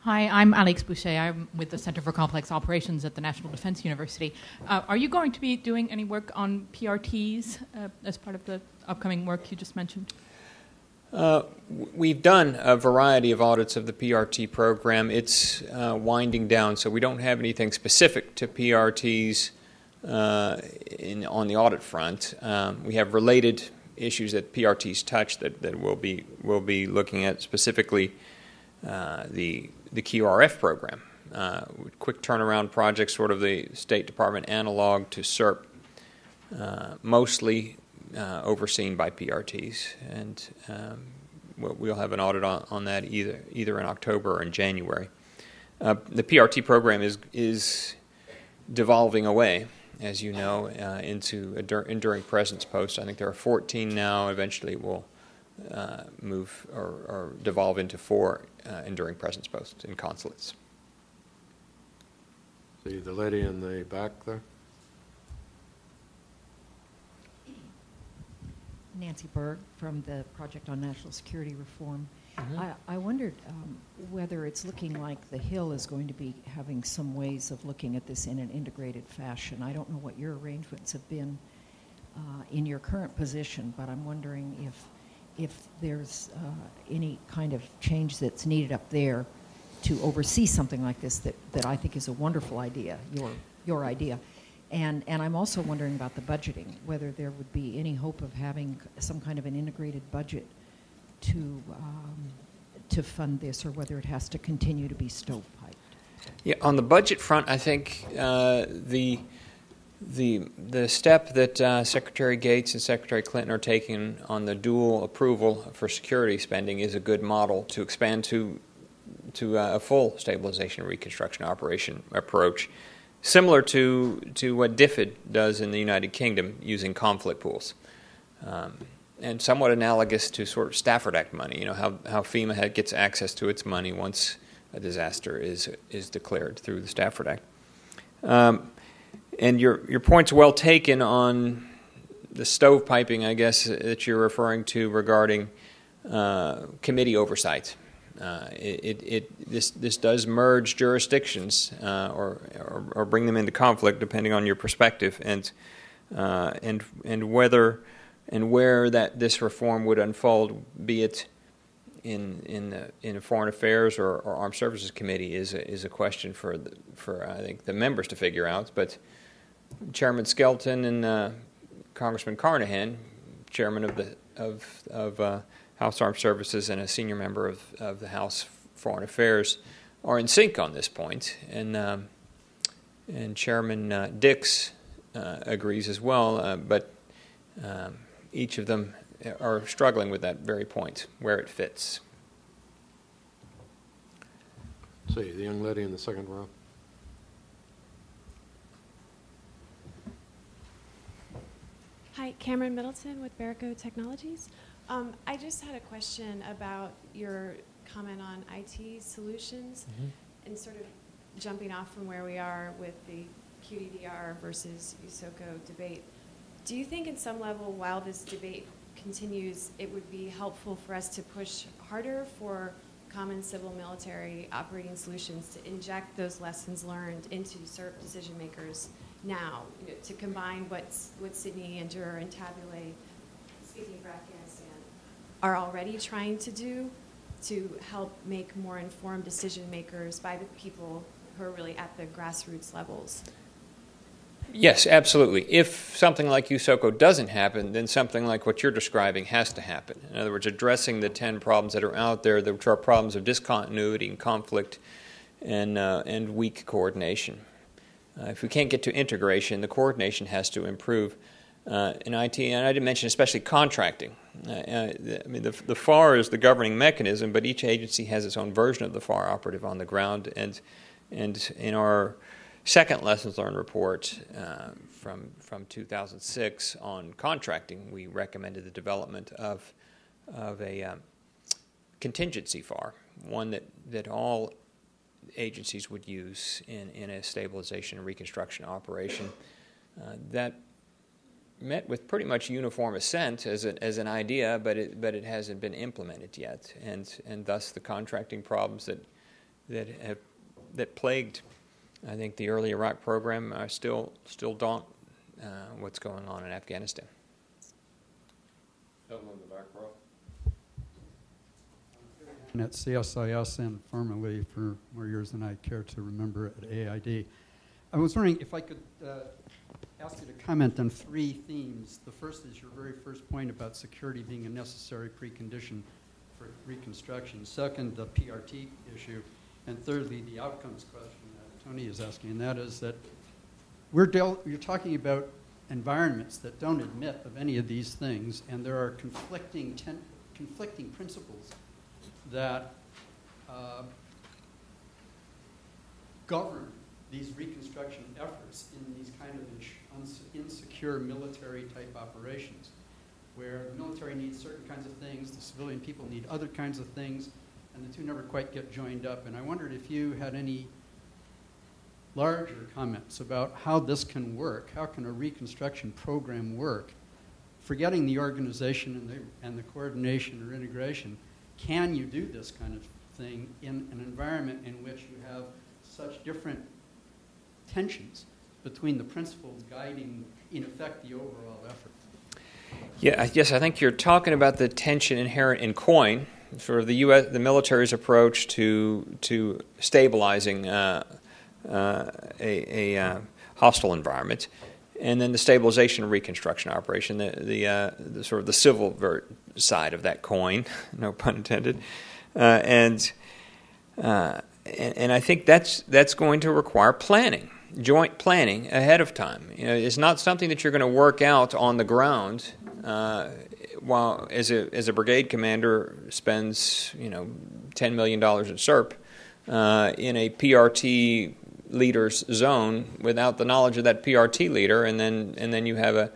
Hi, I'm Alex Boucher. I'm with the Center for Complex Operations at the National Defense University. Uh, are you going to be doing any work on PRTs uh, as part of the upcoming work you just mentioned? Uh, we've done a variety of audits of the PRT program. It's uh, winding down, so we don't have anything specific to PRTs uh, in, on the audit front. Um, we have related issues that PRTs touch that, that we'll be we'll be looking at specifically uh, the the QRF program, uh, quick turnaround project, sort of the State Department analog to CERP, mostly uh, overseen by PRTs, and um, we'll have an audit on, on, that either either in October or in January. Uh, the PRT program is is devolving away, as you know, uh, into enduring presence posts. I think there are 14 now. Eventually, we'll uh, move or, or, devolve into four uh, enduring presence posts in consulates. See the lady in the back there? Nancy Berg from the Project on National Security Reform. Mm-hmm. I, I, wondered um, whether it's looking like the Hill is going to be having some ways of looking at this in an integrated fashion. I don't know what your arrangements have been uh, in your current position, but I'm wondering if if there's uh, any kind of change that's needed up there to oversee something like this that, that I think is a wonderful idea, your, your idea. And, and I'm also wondering about the budgeting, whether there would be any hope of having some kind of an integrated budget to, um, to fund this or whether it has to continue to be stovepiped. Yeah, on the budget front, I think uh, the the the step that uh, Secretary Gates and Secretary Clinton are taking on the dual approval for security spending is a good model to expand to to uh, a full stabilization and reconstruction operation approach, similar to to what DFID does in the United Kingdom using conflict pools. Um, and somewhat analogous to sort of Stafford Act money, you know how, how FEMA gets access to its money once a disaster is is declared through the Stafford Act. Um, and your your point's well taken on the stovepiping, I guess, that you're referring to regarding uh, committee oversight. Uh, it, it, this, this does merge jurisdictions uh, or, or, or, bring them into conflict depending on your perspective and, uh, and, and whether and where that this reform would unfold, be it in, in, the, in foreign affairs or, or armed services committee, is a, is a question for, the, for I think the members to figure out. But Chairman Skelton and uh, Congressman Carnahan, chairman of the of of uh, House Armed Services and a senior member of, of the House Foreign Affairs, are in sync on this point, and um, and Chairman uh, Dicks uh, agrees as well. Uh, but um, each of them are struggling with that very point where it fits. see the young lady in the second row. Hi, Cameron Middleton with Barico Technologies. Um, I just had a question about your comment on IT solutions mm-hmm. and sort of jumping off from where we are with the QDDR versus USOCO debate. Do you think, in some level, while this debate continues, it would be helpful for us to push harder for common civil military operating solutions to inject those lessons learned into CERT decision makers now, you know, to combine what's, what Sydney, and Tabule, speaking for Afghanistan, are already trying to do to help make more informed decision makers by the people who are really at the grassroots levels. Yes, absolutely. If something like USOCO doesn't happen, then something like what you're describing has to happen. In other words, addressing the 10 problems that are out there, which are problems of discontinuity and conflict and, uh, and weak coordination. Uh, if we can't get to integration, the coordination has to improve uh, in IT. And I didn't mention especially contracting. Uh, uh, I mean, the, the FAR is the governing mechanism, but each agency has its own version of the FAR operative on the ground. And, and in our second lessons learned report uh, from, from 2006 on contracting, we recommended the development of, of a um, contingency FAR, one that, that all agencies would use in, in a stabilization and reconstruction operation. Uh, that met with pretty much uniform assent as, a, as an idea, but it, but it hasn't been implemented yet, and, and thus the contracting problems that, that, have, that plagued, I think, the early Iraq program are still, still daunt uh, what's going on in Afghanistan. Gentleman in the back row. at CSIS and formerly for more years than I care to remember at AID. I was wondering if I could uh, ask you to comment on three themes. The first is your very first point about security being a necessary precondition for reconstruction. Second, the PRT issue. And thirdly, the outcomes question that Tony is asking, and that is that we're you're talking about environments that don't admit of any of these things, and there are conflicting, ten- conflicting principles that uh, govern these reconstruction efforts in these kind of insecure military type operations, where the military needs certain kinds of things, the civilian people need other kinds of things, and the two never quite get joined up. And I wondered if you had any larger comments about how this can work. How can a reconstruction program work? Forgetting the organization and the, and the coordination or integration, can you do this kind of thing in an environment in which you have such different tensions between the principles guiding, in effect, the overall effort? Yeah, yes, I think you're talking about the tension inherent in COIN, sort of the U.S. the military's approach to to stabilizing uh, uh, a, a uh, hostile environment, and then the stabilization and reconstruction operation, the the, uh, the sort of the civil side of that coin, <laughs> no pun intended, uh, and, uh, and, and I think that's that's going to require planning, joint planning ahead of time. You know, it's not something that you're going to work out on the ground. Uh, while as a as a brigade commander spends you know ten million dollars in CERP uh, in a PRT leader's zone without the knowledge of that PRT leader, and then and then you have a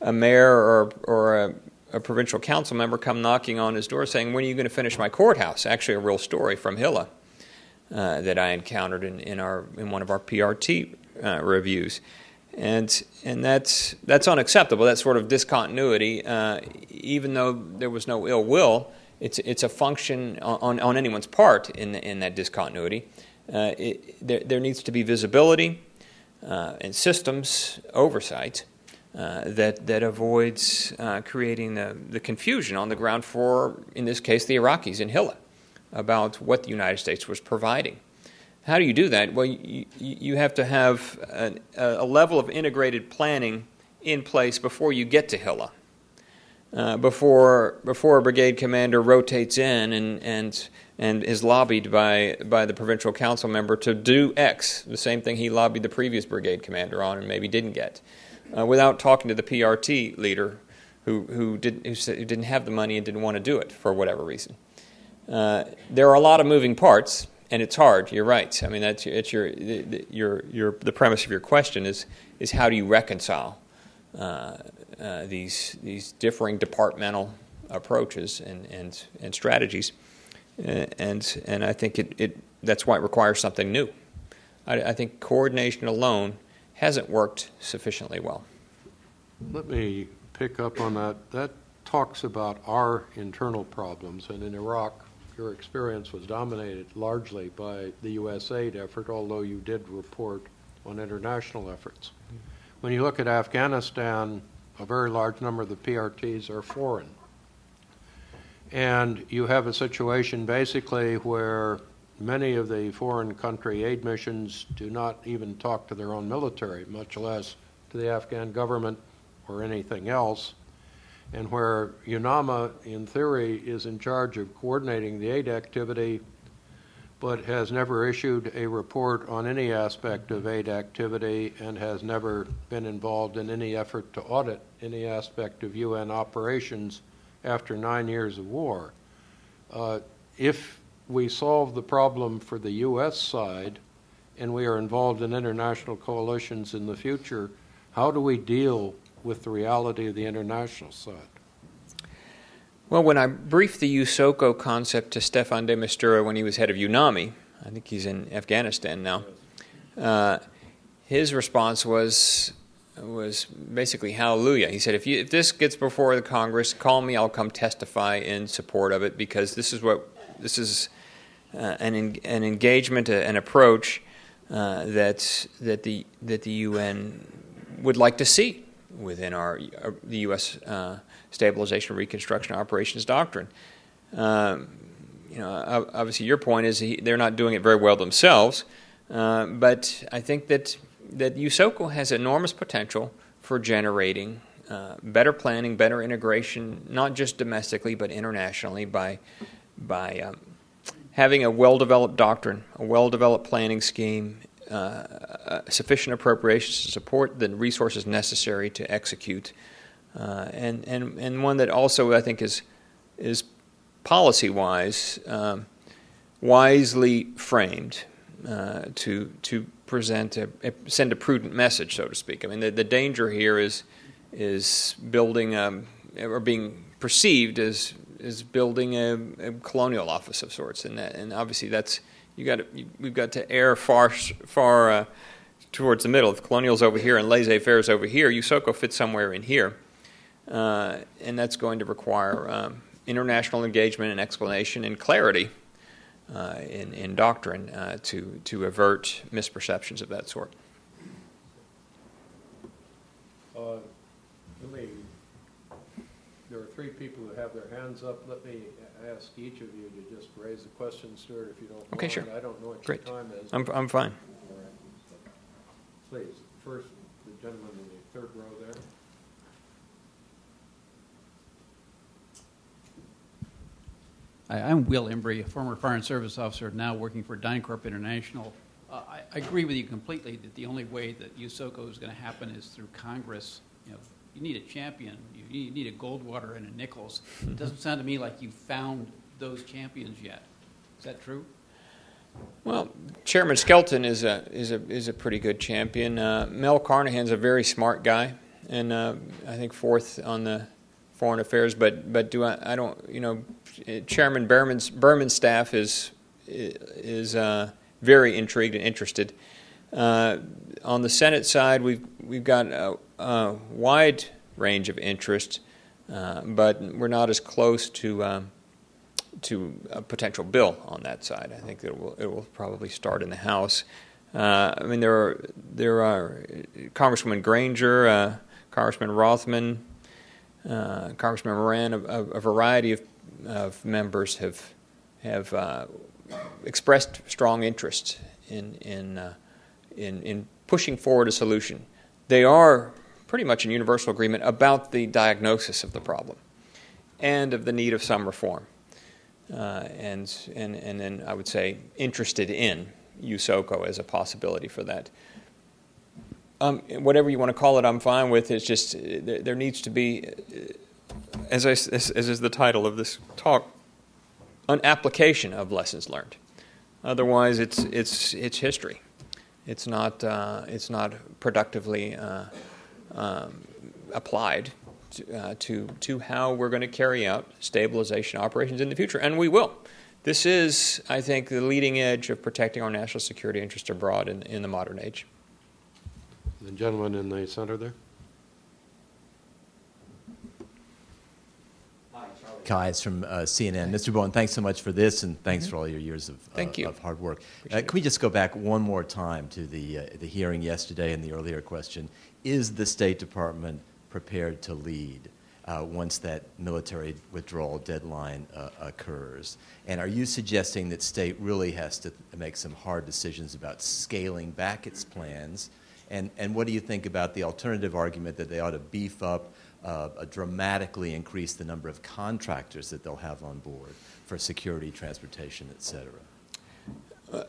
a mayor or or a a provincial council member come knocking on his door saying, When are you going to finish my courthouse? Actually, a real story from Hilla uh, that I encountered in, in, our, in one of our PRT uh, reviews. And, and that's, that's unacceptable. That sort of discontinuity, uh, even though there was no ill will, it's, it's a function on, on anyone's part in, in that discontinuity. Uh, it, there, there needs to be visibility uh, and systems oversight uh, that that avoids uh, creating the, the confusion on the ground for, in this case, the Iraqis in Hilla about what the United States was providing. How do you do that? Well, you, you have to have an, a level of integrated planning in place before you get to Hilla. Uh, before before a brigade commander rotates in and and and is lobbied by by the provincial council member to do X, the same thing he lobbied the previous brigade commander on and maybe didn't get uh, without talking to the PRT leader who, who, did, who, said, who didn't have the money and didn't want to do it for whatever reason. Uh, there are a lot of moving parts, and it's hard. You're right. I mean, that's it's your, your, your, the premise of your question is, is how do you reconcile uh, uh, these, these differing departmental approaches and, and, and strategies? And, and I think it, it, that's why it requires something new. I, I think coordination alone hasn't worked sufficiently well. Let me pick up on that. That talks about our internal problems, and in Iraq, your experience was dominated largely by the U.S. aid effort, although you did report on international efforts. When you look at Afghanistan, a very large number of the PRTs are foreign. And you have a situation basically where many of the foreign country aid missions do not even talk to their own military, much less to the Afghan government or anything else, and where UNAMA, in theory, is in charge of coordinating the aid activity, but has never issued a report on any aspect of aid activity and has never been involved in any effort to audit any aspect of UN operations after nine years of war. Uh, if we solve the problem for the U.S. side and we are involved in international coalitions in the future, how do we deal with the reality of the international side? Well, when I briefed the USOCO concept to Staffan de Mistura when he was head of UNAMI, I think he's in Afghanistan now, uh, his response was was basically hallelujah. He said, if, you, if this gets before the Congress, call me. I'll come testify in support of it because this is what this is uh, an an engagement, uh, an approach uh, that that the that the UN would like to see within our, uh, the U.S. Uh, stabilization, reconstruction, operations doctrine. Um, you know, obviously, your point is he, they're not doing it very well themselves, uh, but I think that that USOCO has enormous potential for generating uh, better planning, better integration, not just domestically but internationally, by by um, having a well-developed doctrine, a well-developed planning scheme, uh, sufficient appropriations to support the resources necessary to execute, uh, and and and one that also I think is is policy-wise um, wisely framed uh, to to present a, a, send a prudent message, so to speak. I mean, the, the danger here is is building um, or being perceived as is building a, a, colonial office of sorts, and that, and obviously that's you got to, we've got to err far far uh, towards the middle. If colonial's over here and laissez-faire's over here, USOCO fits somewhere in here, uh, and that's going to require um, international engagement and explanation and clarity uh, in, in doctrine uh, to, to avert misperceptions of that sort. Uh, let me, there are three people who have their hands up. Let me ask each of you to just raise a question, Stuart, if you don't okay, mind. sure. I don't know what Great. your time is. I'm, I'm fine. Please, first, the gentleman in the third row there. Hi, I'm Will Embry, a former Foreign Service officer, now working for DynCorp International. Uh, I, I, agree with you completely that the only way that USOCO is going to happen is through Congress. You know, you need a champion. You, need a Goldwater and a Nichols. It doesn't sound to me like you found those champions yet. Is that true? Well, Chairman Skelton is a is a is a pretty good champion. Uh, Mel Carnahan's a very smart guy, and uh, I think fourth on the foreign affairs. But but do I? I don't. You know, Chairman Berman's Berman's staff is is uh, very intrigued and interested. Uh, on the Senate side, we've we've got a, a wide range of interest, uh, but we're not as close to um, to a potential bill on that side. I think it will it will probably start in the House. Uh, I mean, there are there are Congresswoman Granger, uh, Congressman Rothman, uh, Congressman Moran, a, a, variety of, of, members have have uh, expressed strong interest in in, in in pushing forward a solution. They are pretty much in universal agreement about the diagnosis of the problem and of the need of some reform, uh, and and and then I would say interested in USOCO as a possibility for that. Um, whatever you want to call it, I'm fine with. It's just there, there needs to be, as, I, as, as is the title of this talk, an application of lessons learned. Otherwise, it's it's it's history. It's not uh, it's not productively uh, um, applied to, uh, to to how we're going to carry out stabilization operations in the future, and we will. This is, I think, the leading edge of protecting our national security interests abroad in, in the modern age. The gentleman in the center there. Charlie Keyes from uh, CNN. Mr. Bowen, thanks so much for this, and thanks for all your years of, Mm-hmm. Thank uh, you. of hard work. Uh, can we just go back one more time to the, uh, the hearing yesterday and the earlier question? Is the State Department prepared to lead uh, once that military withdrawal deadline uh, occurs? And are you suggesting that state really has to make some hard decisions about scaling back its plans? And, and what do you think about the alternative argument that they ought to beef up, uh, dramatically increase the number of contractors that they'll have on board for security, transportation, et cetera?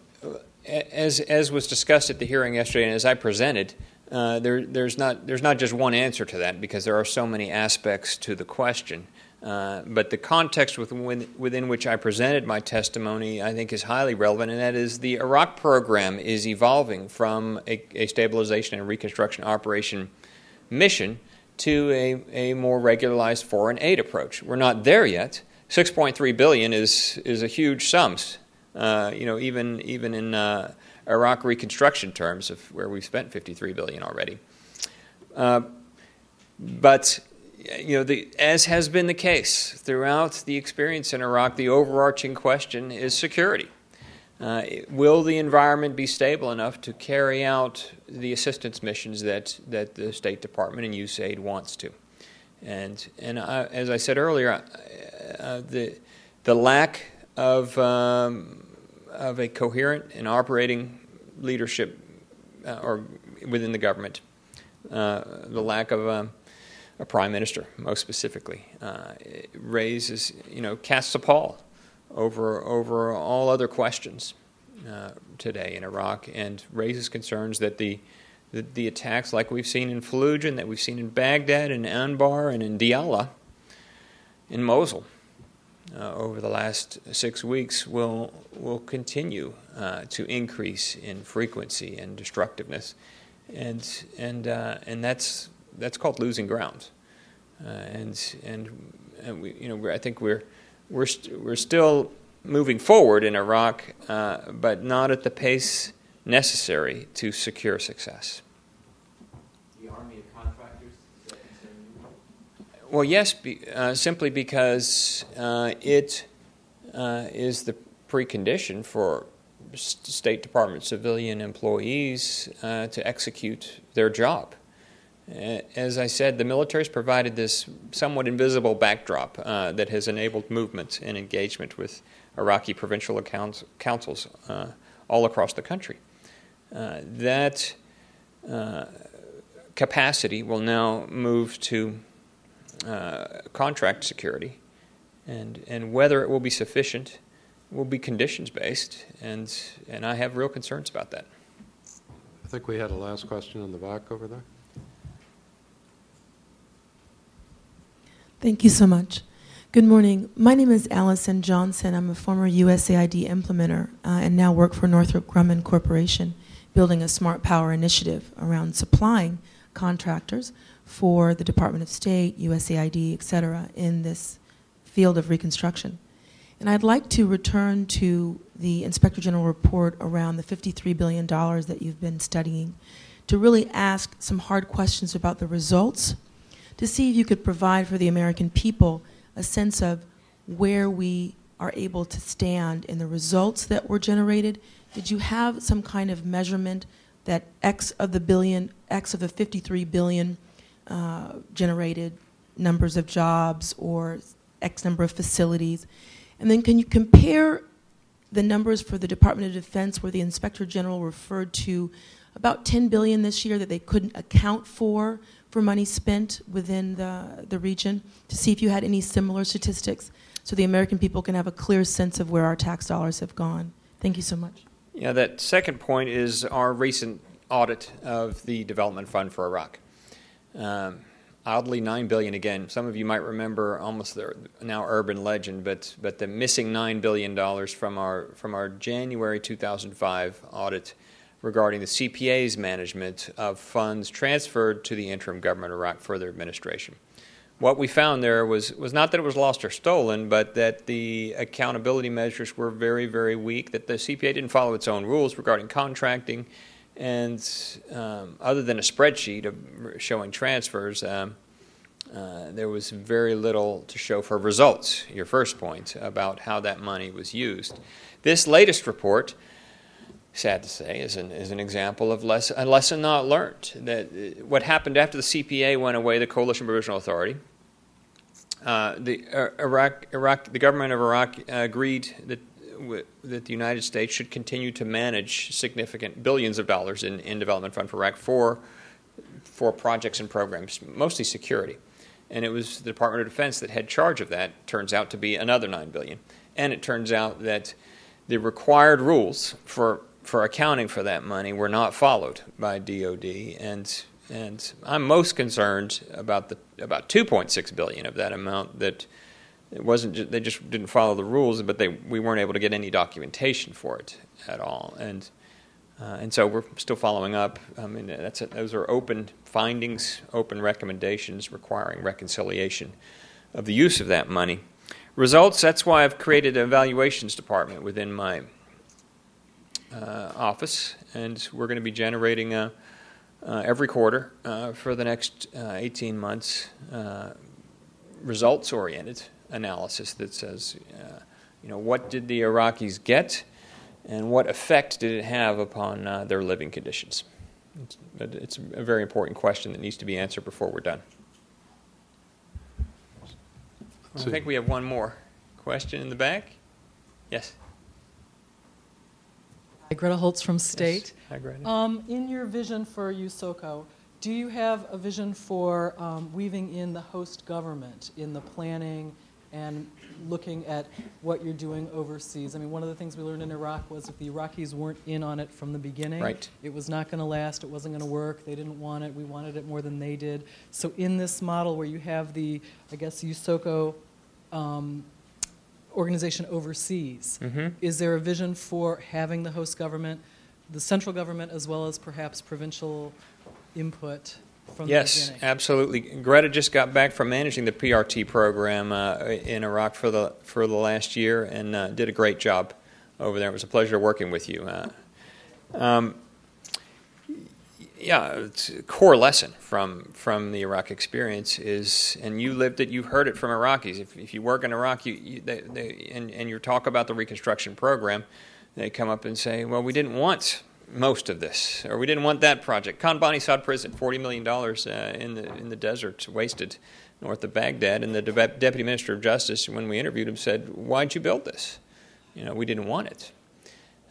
As, as was discussed at the hearing yesterday, and as I presented, uh, there, there's, not, there's not just one answer to that because there are so many aspects to the question. Uh, but the context within, within which I presented my testimony, I think, is highly relevant, and that is the Iraq program is evolving from a, a stabilization and reconstruction operation mission to a, a more regularized foreign aid approach. We're not there yet. 6.3 billion is, is a huge sum. Uh, you know, even even in uh, Iraq reconstruction terms, of where we've spent 53 billion already. Uh, but you know, the, as has been the case throughout the experience in Iraq, the overarching question is security. Uh, will the environment be stable enough to carry out the assistance missions that, that the State Department and USAID wants to? And, and I, as I said earlier, uh, the, the lack of, um, of a coherent and operating leadership uh, or within the government, uh, the lack of um, a prime minister, most specifically, uh, raises, you know, casts a pall over, over all other questions uh, today in Iraq and raises concerns that the, the, attacks like we've seen in Fallujah that we've seen in Baghdad and Anbar and in Diyala, in Mosul, uh, over the last six weeks will, will continue uh, to increase in frequency and destructiveness. And, and, uh, and that's, that's called losing ground. Uh, and, and, and we, you know, I think we're, we're, st- we're still moving forward in Iraq, uh, but not at the pace necessary to secure success. The army of contractors, is that? Well, yes, be, uh, simply because uh, it uh, is the precondition for State Department civilian employees uh, to execute their job. As I said, the military has provided this somewhat invisible backdrop uh, that has enabled movement and engagement with Iraqi provincial councils uh, all across the country. Uh, that uh, capacity will now move to uh, contract security, and, and whether it will be sufficient will be conditions based, and, and I have real concerns about that. I think we had a last question in the back over there. Thank you so much. Good morning. My name is Allison Johnson. I'm a former USAID implementer uh, and now work for Northrop Grumman Corporation, building a smart power initiative around supplying contractors for the Department of State, USAID, et cetera, in this field of reconstruction. And I'd like to return to the Inspector General report around the $53 billion that you've been studying to really ask some hard questions about the results to see if you could provide for the American people a sense of where we are able to stand in the results that were generated. Did you have some kind of measurement that X of the billion, X of the 53 billion uh, generated numbers of jobs or X number of facilities? And then can you compare the numbers for the Department of Defense where the Inspector General referred to about 10 billion this year that they couldn't account for for money spent within the, the region to see if you had any similar statistics so the American people can have a clear sense of where our tax dollars have gone. Thank you so much. Yeah, that second point is our recent audit of the Development Fund for Iraq. Um, oddly, nine billion again. Some of you might remember almost the now urban legend, but but the missing nine billion dollars from our from our January 2005 audit regarding the CPA's management of funds transferred to the interim government of Iraq for their administration. What we found there was, was not that it was lost or stolen, but that the accountability measures were very, very weak, that the CPA didn't follow its own rules regarding contracting, and um, other than a spreadsheet of showing transfers, um, uh, there was very little to show for results, your first point, about how that money was used. This latest report, sad to say, is an, is an example of less, a lesson not learned. That uh, what happened after the CPA went away, the Coalition Provisional Authority, uh, the uh, Iraq, Iraq, the government of Iraq agreed that that the United States should continue to manage significant billions of dollars in, in development fund for Iraq for for projects and programs, mostly security. And it was the Department of Defense that had charge of that. Turns out to be another nine billion. And it turns out that the required rules for for accounting for that money were not followed by DoD. And and I'm most concerned about the about 2.6 billion of that amount that it wasn't they just didn't follow the rules, but they we weren't able to get any documentation for it at all, and uh, and so we're still following up. I mean, that's a, those are open findings, open recommendations requiring reconciliation of the use of that money. Results. That's why I've created an evaluations department within my uh, office, and we're going to be generating a, uh, every quarter uh, for the next uh, 18 months uh, results oriented analysis that says, uh, you know, what did the Iraqis get and what effect did it have upon uh, their living conditions? It's, it's, a very important question that needs to be answered before we're done. I think we have one more question in the back. Yes. Hi, Greta Holtz from State. Yes. Hi, Greta. Um, in your vision for USOCO, do you have a vision for um, weaving in the host government in the planning and looking at what you're doing overseas. I mean, one of the things we learned in Iraq was if the Iraqis weren't in on it from the beginning, right. it was not going to last, it wasn't going to work, they didn't want it, we wanted it more than they did. So, in this model where you have the, I guess, USOCO um, organization overseas, mm-hmm. is there a vision for having the host government, the central government, as well as perhaps provincial input? from yes, absolutely. Greta just got back from managing the PRT program uh, in Iraq for the for the last year and uh, did a great job over there. It was a pleasure working with you. Uh, um, yeah, core lesson from from the Iraq experience is, and you lived it, you heard it from Iraqis. If, if you work in Iraq, you, you they, they, and, and you talk about the reconstruction program, they come up and say, "Well, we didn't want most of this, or we didn't want that project. Khan Bani Saad prison, forty million dollars uh, in the in the desert, wasted north of Baghdad. And the De- deputy minister of justice, when we interviewed him, said, "Why'd you build this? You know, we didn't want it."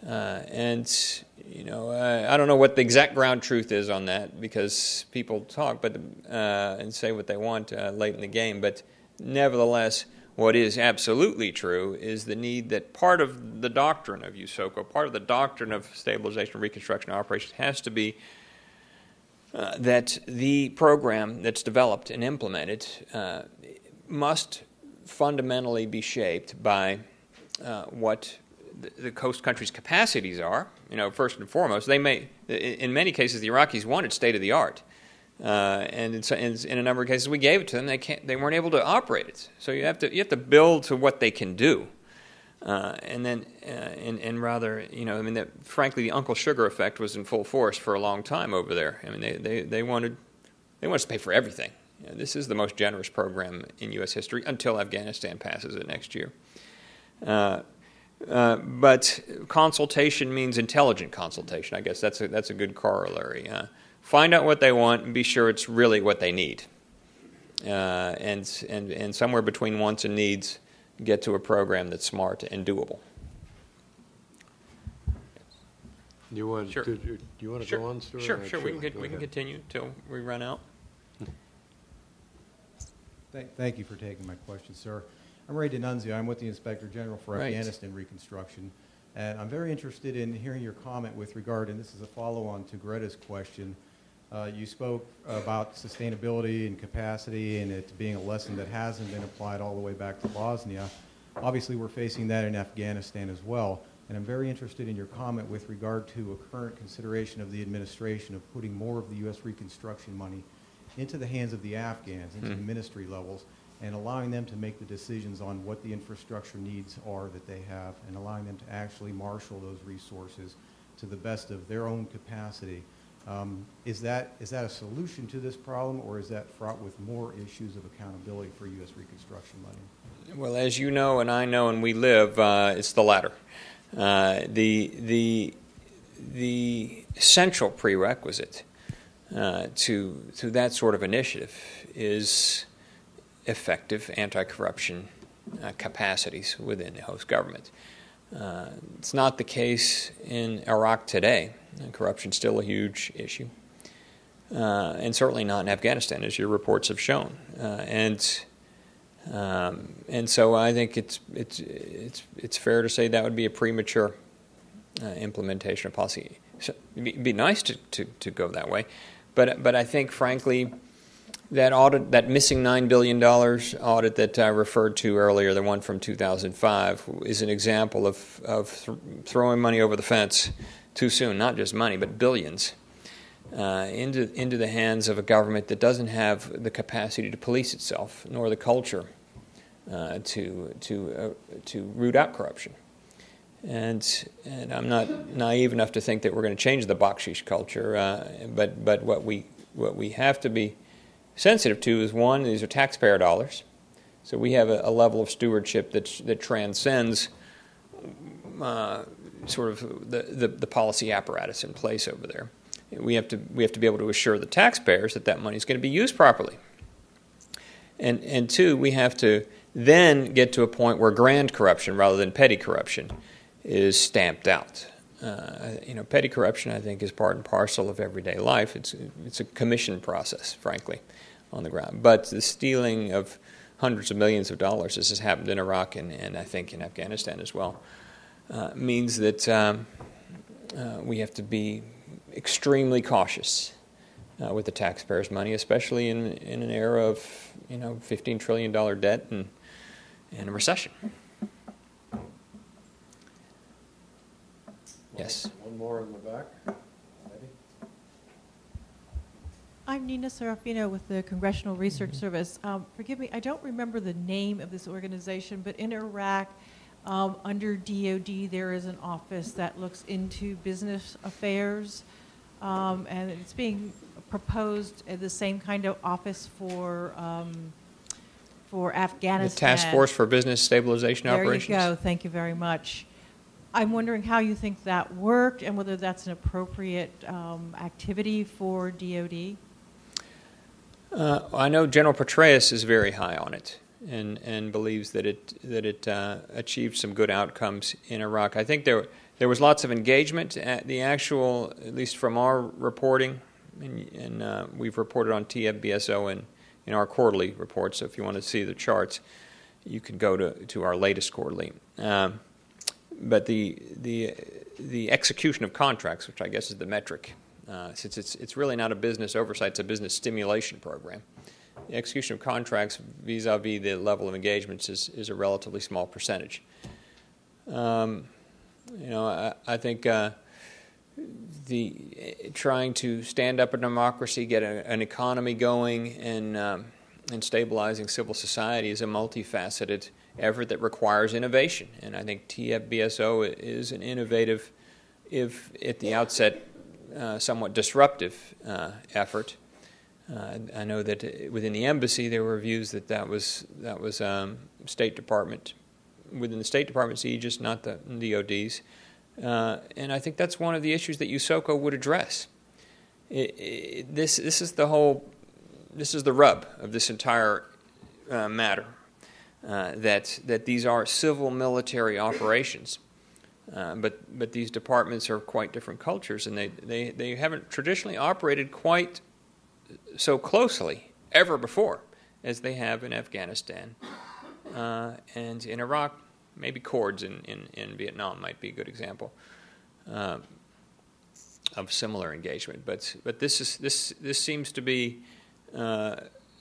Uh, and you know, I don't know what the exact ground truth is on that because people talk, but uh, and say what they want uh, late in the game. But nevertheless, what is absolutely true is the need that part of the doctrine of USOCO, part of the doctrine of stabilization reconstruction operations, has to be uh, that the program that's developed and implemented uh, must fundamentally be shaped by what the, coast country's capacities are. You know, first and foremost, they may, in many cases, the Iraqis wanted state of the art. Uh, and in, in, a number of cases, we gave it to them. They can't. They weren't able to operate it. So you have to you have to build to what they can do, uh, and then uh, and, and rather you know I mean that frankly the Uncle Sugar effect was in full force for a long time over there. I mean they they, they wanted they wanted to pay for everything. You know, this is the most generous program in U.S. history until Afghanistan passes it next year. Uh, uh, but consultation means intelligent consultation. I guess that's a, that's a good corollary. Uh, find out what they want and be sure it's really what they need. Uh, and, and, and somewhere between wants and needs, get to a program that's smart and doable. You want, sure. do, do you want to sure. go on, Stuart? Sure, sure. We can, we can continue until we run out. Thank, thank you for taking my question, sir. I'm Ray D'Annunzio. I'm with the Inspector General for right. Afghanistan Reconstruction. And I'm very interested in hearing your comment with regard, and this is a follow-on to Greta's question, uh, you spoke about sustainability and capacity and it being a lesson that hasn't been applied all the way back to Bosnia. Obviously, we're facing that in Afghanistan as well. And I'm very interested in your comment with regard to a current consideration of the administration of putting more of the U.S. reconstruction money into the hands of the Afghans, into mm. the ministry levels, and allowing them to make the decisions on what the infrastructure needs are that they have, and allowing them to actually marshal those resources to the best of their own capacity Um, is, that, is that a solution to this problem, or is that fraught with more issues of accountability for U.S. Reconstruction money? Well, as you know, and I know, and we live, uh, it's the latter. Uh, the the the central prerequisite uh, to to that sort of initiative is effective anti-corruption uh, capacities within the host government. Uh, it's not the case in Iraq today. Corruption is still a huge issue, uh, and certainly not in Afghanistan, as your reports have shown. and um, and so I think it's it's it's it's fair to say that would be a premature uh, implementation of policy. So it'd be, nice to, to, to go that way, but but I think frankly that audit that missing nine billion dollars audit that I referred to earlier, the one from 2005, is an example of of th- throwing money over the fence too soon. Not just money, but billions. Uh, into into the hands of a government that doesn't have the capacity to police itself, nor the culture uh, to to uh, to root out corruption. And and I'm not naive enough to think that we're going to change the bakshish culture, uh, but but what we what we have to be sensitive to is one, these are taxpayer dollars, so we have a, a level of stewardship that that transcends. Uh, sort of the, the, the policy apparatus in place over there we have to we have to be able to assure the taxpayers that that money is going to be used properly. And and two, we have to then get to a point where grand corruption rather than petty corruption is stamped out. Uh, you know, petty corruption I think is part and parcel of everyday life. It's it's a commission process, frankly, on the ground. But the stealing of hundreds of millions of dollars, as has happened in Iraq and, and I think in Afghanistan as well, uh, means that um, uh, we have to be extremely cautious uh, with the taxpayers' money, especially in, in an era of you know $15 trillion debt and, and a recession. Yes. One more in the back. maybe? I'm Nina Serafino with the Congressional Research mm-hmm. Service. Um, forgive me, I don't remember the name of this organization, but in Iraq, um, under DoD, there is an office that looks into business affairs um, and it's being proposed as the same kind of office for um, for Afghanistan. The Task Force for Business Stabilization there Operations. There you go. Thank you very much. I'm wondering how you think that worked and whether that's an appropriate um, activity for DoD. Uh, I know General Petraeus is very high on it and, and believes that it that it uh, achieved some good outcomes in Iraq. I think there there was lots of engagement at the actual, at least from our reporting, and, and uh, we've reported on TFBSO in, in our quarterly report. So if you want to see the charts, you can go to, to our latest quarterly. Um, but the the the execution of contracts, which I guess is the metric, uh, since it's it's really not a business oversight, it's a business stimulation program. The execution of contracts vis-a-vis the level of engagements is, is a relatively small percentage. Um, you know, I, I think uh, the trying to stand up a democracy, get a, an economy going, and um, and stabilizing civil society is a multifaceted effort that requires innovation. And I think TFBSO is an innovative, if at the outset, uh, somewhat disruptive uh, effort. Uh, I know that within the embassy there were views that that was that was um, State Department within the State Department's aegis, not the DoD's. Uh, and I think that's one of the issues that USOCO would address. It, it, this, this is the whole, this is the rub of this entire uh, matter. Uh, that that these are civil military operations, uh, but but these departments are quite different cultures, and they, they, they haven't traditionally operated quite so closely ever before as they have in Afghanistan uh, and in Iraq maybe CORDS in, in, in Vietnam might be a good example uh, of similar engagement. But but this is this this seems to be uh,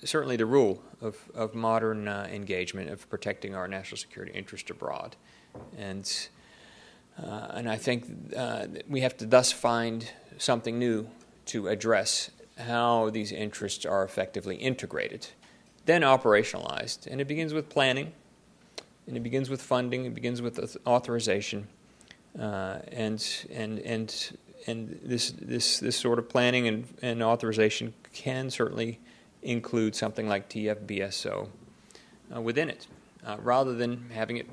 certainly the rule of of modern uh, engagement of protecting our national security interest abroad, and uh, and I think uh, we have to thus find something new to address how these interests are effectively integrated, then operationalized, and it begins with planning and it begins with funding. It begins with authorization, uh, and and and and this this this sort of planning and, and authorization can certainly include something like TFBSO uh, within it, uh, rather than having it,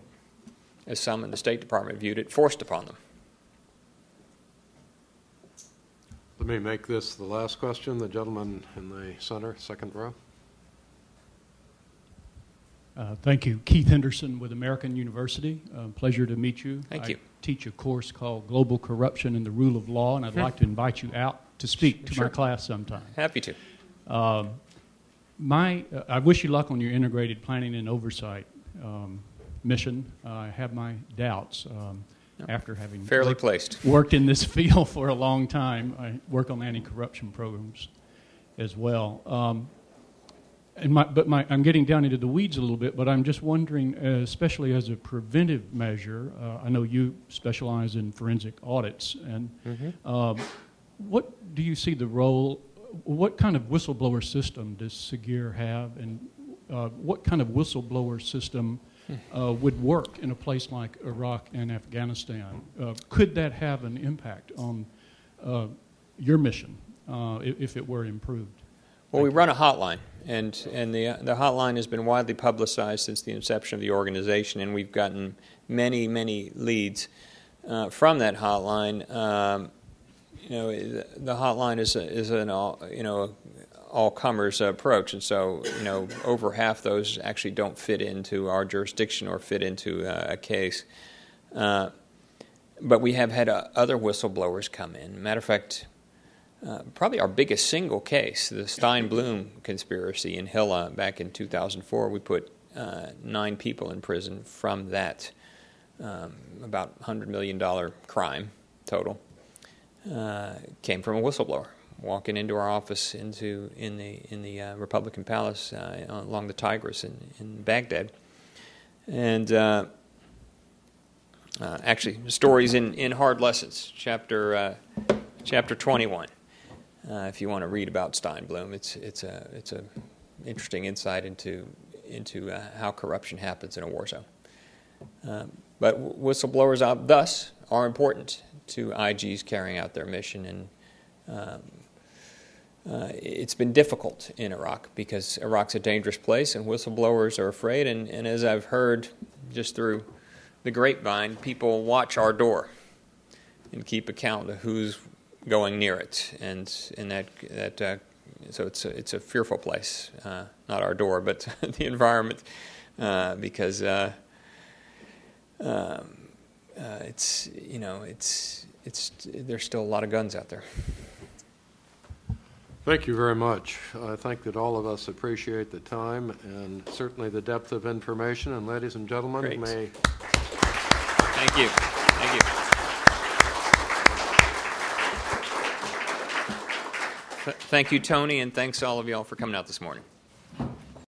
as some in the State Department viewed it, forced upon them. Let me make this the last question. The gentleman in the center, second row. Uh, Thank you. Keith Henderson with American University. Uh, Pleasure to meet you. Thank I you. teach a course called Global Corruption and the Rule of Law, and I'd Hmm. like to invite you out to speak to Sure. my class sometime. Happy to. Um, My, uh, I wish you luck on your integrated planning and oversight um, mission. I have my doubts um, after having Fairly worked- placed. worked in this <laughs> field for a long time. I work on anti-corruption programs as well. Um, and my, but my, I'm getting down into the weeds a little bit, but I'm just wondering, uh, especially as a preventive measure, uh, I know you specialize in forensic audits, and Mhm. um, what do you see the role, what kind of whistleblower system does SIGIR have, and uh, what kind of whistleblower system uh, would work in a place like Iraq and Afghanistan? Uh, could that have an impact on uh, your mission uh, if, if it were improved? Well, we run a hotline, and, and the, the hotline has been widely publicized since the inception of the organization, and we've gotten many, many leads uh, from that hotline. Um, you know, the hotline is, a, is an all, you know, all comers approach, and so, you know, over half those actually don't fit into our jurisdiction or fit into uh, a case. Uh, but we have had uh, other whistleblowers come in. Matter of fact, uh, probably our biggest single case, the Stein Bloom conspiracy in Hilla back in 2004. We put uh, nine people in prison from that um, about $100 million crime total. Uh, came from a whistleblower walking into our office into in the in the uh, Republican Palace uh, along the Tigris in, in Baghdad, and uh, uh, actually stories in, in Hard Lessons, chapter uh, chapter 21. Uh, if you want to read about Stein Bloom, it's it's a it's a interesting insight into into how corruption happens in a war zone. But whistleblowers, thus, are important to IGs carrying out their mission, and um, uh, it's been difficult in Iraq because Iraq's a dangerous place, and whistleblowers are afraid. And, and as I've heard just through the grapevine, people watch our door and keep account of who's going near it, and and that that uh, so it's a, it's a fearful place, uh, not our door, but <laughs> the environment, uh, because uh, um, uh, it's you know it's it's there's still a lot of guns out there. Thank you very much. I think that all of us appreciate the time and certainly the depth of information. And ladies and gentlemen, Great. may Thank you. Thank you. Thank you, Tony, and thanks all of y'all for coming out this morning.